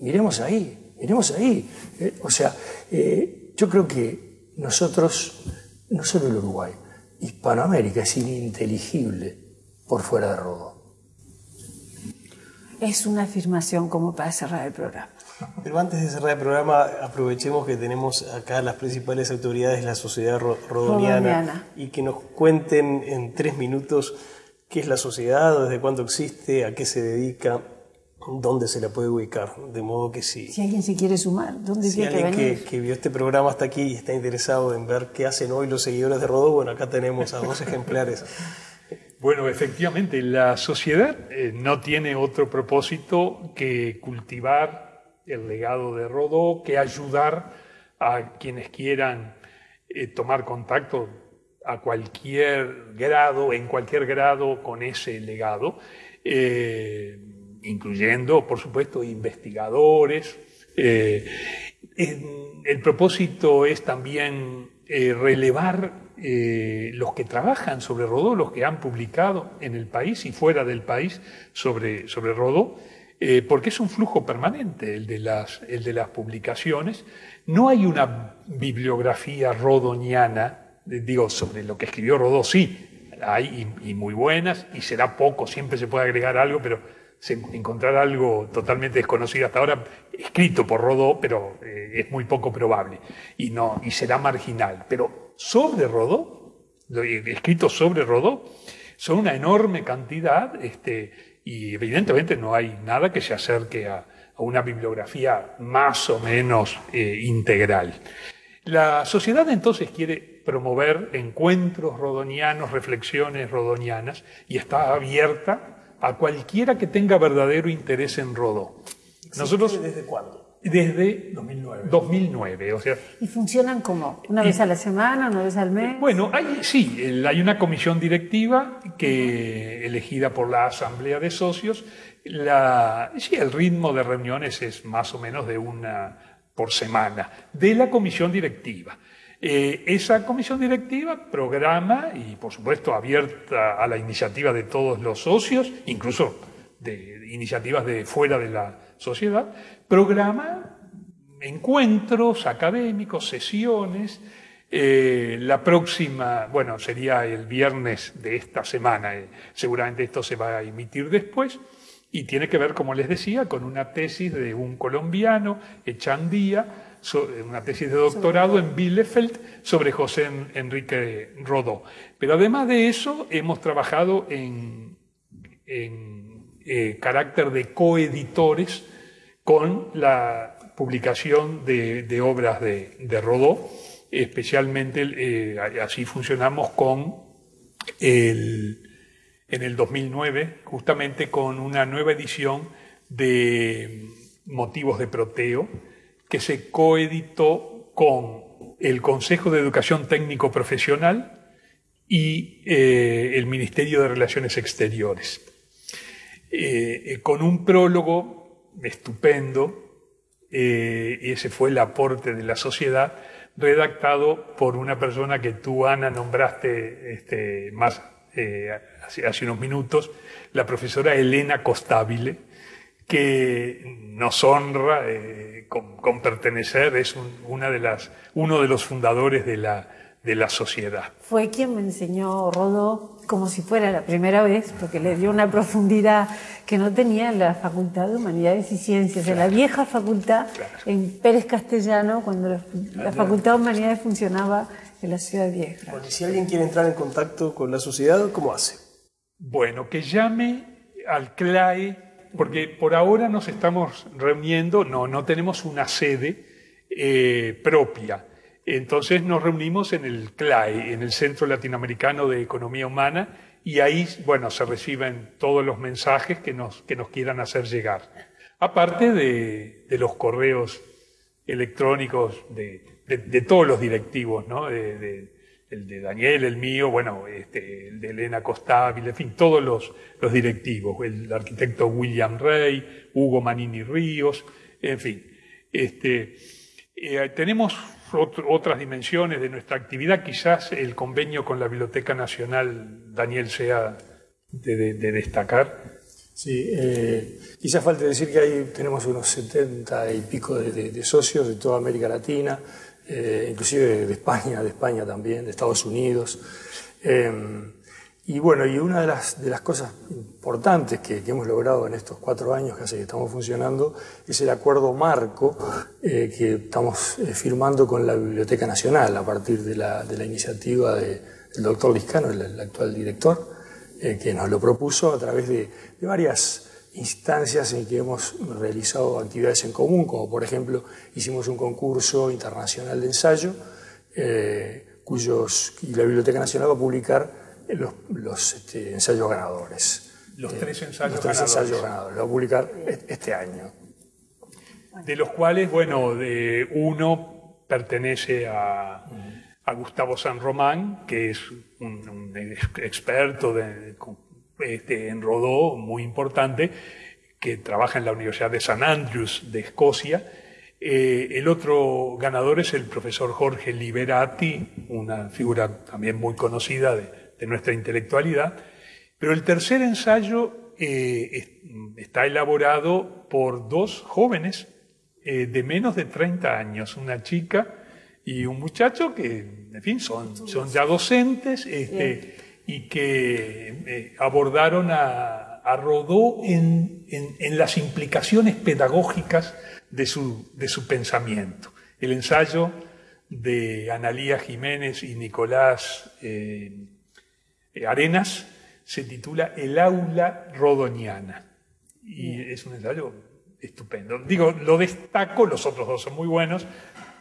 Speaker 4: Miremos ahí, miremos ahí. Eh, o sea, eh, yo creo que nosotros, no solo el Uruguay, Hispanoamérica es ininteligible por fuera de Rodó.
Speaker 1: Es una afirmación como para cerrar el programa.
Speaker 2: Pero antes de cerrar el programa, aprovechemos que tenemos acá las principales autoridades de la sociedad rodoniana, y que nos cuenten en tres minutos qué es la sociedad, desde cuándo existe, a qué se dedica, dónde se la puede ubicar. De modo que si,
Speaker 1: si alguien se quiere sumar, ¿dónde
Speaker 2: si alguien que, que, vio este programa hasta aquí y está interesado en ver qué hacen hoy los seguidores de Rodó, bueno, acá tenemos a dos ejemplares.
Speaker 3: Bueno, efectivamente, la sociedad eh, no tiene otro propósito que cultivar el legado de Rodó, que ayudar a quienes quieran eh, tomar contacto a cualquier grado, en cualquier grado con ese legado, eh, incluyendo, por supuesto, investigadores. Eh, el propósito es también relevar los que trabajan sobre Rodó, los que han publicado en el país y fuera del país sobre, sobre Rodó, eh, porque es un flujo permanente el de, las, publicaciones. No hay una bibliografía rodoniana, eh, digo, sobre lo que escribió Rodó, sí, hay y, muy buenas, y será poco, siempre se puede agregar algo, pero encontrar algo totalmente desconocido hasta ahora, escrito por Rodó, pero eh, es muy poco probable, y, y será marginal. Pero sobre Rodó, escrito sobre Rodó, son una enorme cantidad, este, y evidentemente no hay nada que se acerque a, una bibliografía más o menos eh, integral. La sociedad entonces quiere promover encuentros rodonianos, reflexiones rodonianas, y está abierta a cualquiera que tenga verdadero interés en Rodó.
Speaker 2: Nosotros, ¿Desde cuándo?
Speaker 3: Desde 2009. 2009 o sea,
Speaker 1: ¿Y funcionan como? ¿Una vez a la semana, una vez al mes?
Speaker 3: Bueno, hay, sí, hay una comisión directiva que, elegida por la Asamblea de Socios. La, sí, el ritmo de reuniones es más o menos de una por semana, de la comisión directiva. Eh, esa comisión directiva programa y, por supuesto, abierta a la iniciativa de todos los socios, incluso de iniciativas de fuera de la sociedad, programa encuentros académicos, sesiones. Eh, la próxima, bueno, sería el viernes de esta semana, eh, seguramente esto se va a emitir después. y tiene que ver, como les decía, con una tesis de un colombiano, Echandía, una tesis de doctorado en Bielefeld sobre José Enrique Rodó. Pero además de eso, hemos trabajado en, eh, carácter de coeditores con la publicación de, obras de, Rodó, especialmente eh, así funcionamos con el, en el 2009, justamente con una nueva edición de Motivos de Proteo, que se coeditó con el Consejo de Educación Técnico Profesional y eh, el Ministerio de Relaciones Exteriores. Eh, eh, con un prólogo estupendo, ese fue el aporte de la sociedad, redactado por una persona que tú, Ana, nombraste este, más hace, hace, unos minutos, la profesora Elena Costabile, que nos honra eh, con, pertenecer, es una de las, uno de los fundadores de la, de la sociedad.
Speaker 1: Fue quien me enseñó Rodó como si fuera la primera vez, porque le dio una profundidad que no tenía en la Facultad de Humanidades y Ciencias, en la vieja facultad, en Pérez Castellano, cuando la, Facultad de Humanidades funcionaba en la ciudad vieja.
Speaker 2: Bueno, si alguien quiere entrar en contacto con la sociedad, ¿cómo hace?
Speaker 3: Bueno, que llame al CLAE porque por ahora nos estamos reuniendo, no, no tenemos una sede eh, propia. Entonces nos reunimos en el CLAE, en el Centro Latinoamericano de Economía Humana, y ahí, bueno, se reciben todos los mensajes que nos, que nos quieran hacer llegar. Aparte de, los correos electrónicos de, todos los directivos, ¿no? el de Daniel, el mío, bueno, este, el de Elena Costabile, en fin, todos los, los directivos, el arquitecto William Rey, Hugo Manini Ríos, en fin. Este, eh, tenemos otras dimensiones de nuestra actividad, quizás el convenio con la Biblioteca Nacional, Daniel, sea de, destacar.
Speaker 4: Sí, eh, quizás falte decir que ahí tenemos unos 70 y pico de socios de toda América Latina, eh, inclusive de España, de España también, de Estados Unidos. Em, y bueno, y una de las, de las cosas importantes que, hemos logrado en estos cuatro años que hace que estamos funcionando es el acuerdo marco eh, que estamos eh, firmando con la Biblioteca Nacional a partir de la, de la iniciativa del doctor Liscano, el, actual director, que nos lo propuso a través de, de varias instancias en que hemos realizado actividades en común, como por ejemplo hicimos un concurso internacional de ensayo, eh, cuyos, y la Biblioteca Nacional va a publicar los, este, ensayos ganadores.
Speaker 3: Los tres ensayos
Speaker 4: los tres
Speaker 3: ganadores.
Speaker 4: ensayos ganadores, lo va a publicar este año.
Speaker 3: De los cuales, bueno, de uno pertenece a, a Gustavo San Román, que es un, experto de, este, en Rodó, muy importante, que trabaja en la Universidad de St. Andrews de Escocia. Eh, el otro ganador es el profesor Jorge Liberati, una figura también muy conocida de, nuestra intelectualidad. Pero el tercer ensayo eh, está elaborado por dos jóvenes eh, de menos de 30 años, una chica y un muchacho que, en fin, son, son ya docentes. Este, y que eh, abordaron a, Rodó en, las implicaciones pedagógicas de su, de su pensamiento. El ensayo de Analía Jiménez y Nicolás eh, Arenas se titula El aula rodoniana. Y es un ensayo estupendo. Digo, lo destaco, los otros dos son muy buenos,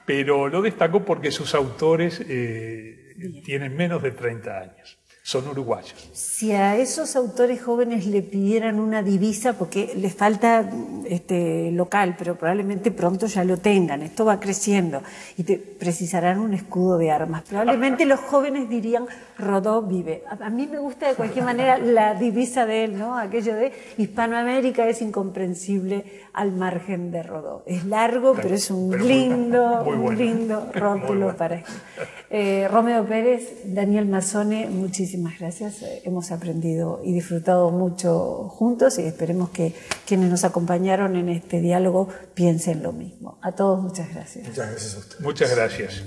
Speaker 3: pero lo destaco porque sus autores eh, tienen menos de 30 años son uruguayos.
Speaker 1: Si a esos autores jóvenes le pidieran una divisa, porque les falta este, local, pero probablemente pronto ya lo tengan, esto va creciendo, y te precisarán un escudo de armas. Probablemente los jóvenes dirían, Rodó vive. A, mí me gusta de cualquier manera la divisa de él, ¿no? Aquello de Hispanoamérica es incomprensible al margen de Rodó. Es largo, pero, es un lindo, un lindo rótulo para esto. Eh, Romeo Pérez, Daniel Mazzone, muchísimas gracias. Eh, hemos aprendido y disfrutado mucho juntos y esperemos que quienes nos acompañaron en este diálogo piensen lo mismo. A todos muchas gracias.
Speaker 4: Muchas gracias a usted.
Speaker 3: Muchas gracias.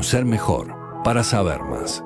Speaker 5: Conocer mejor, para saber más.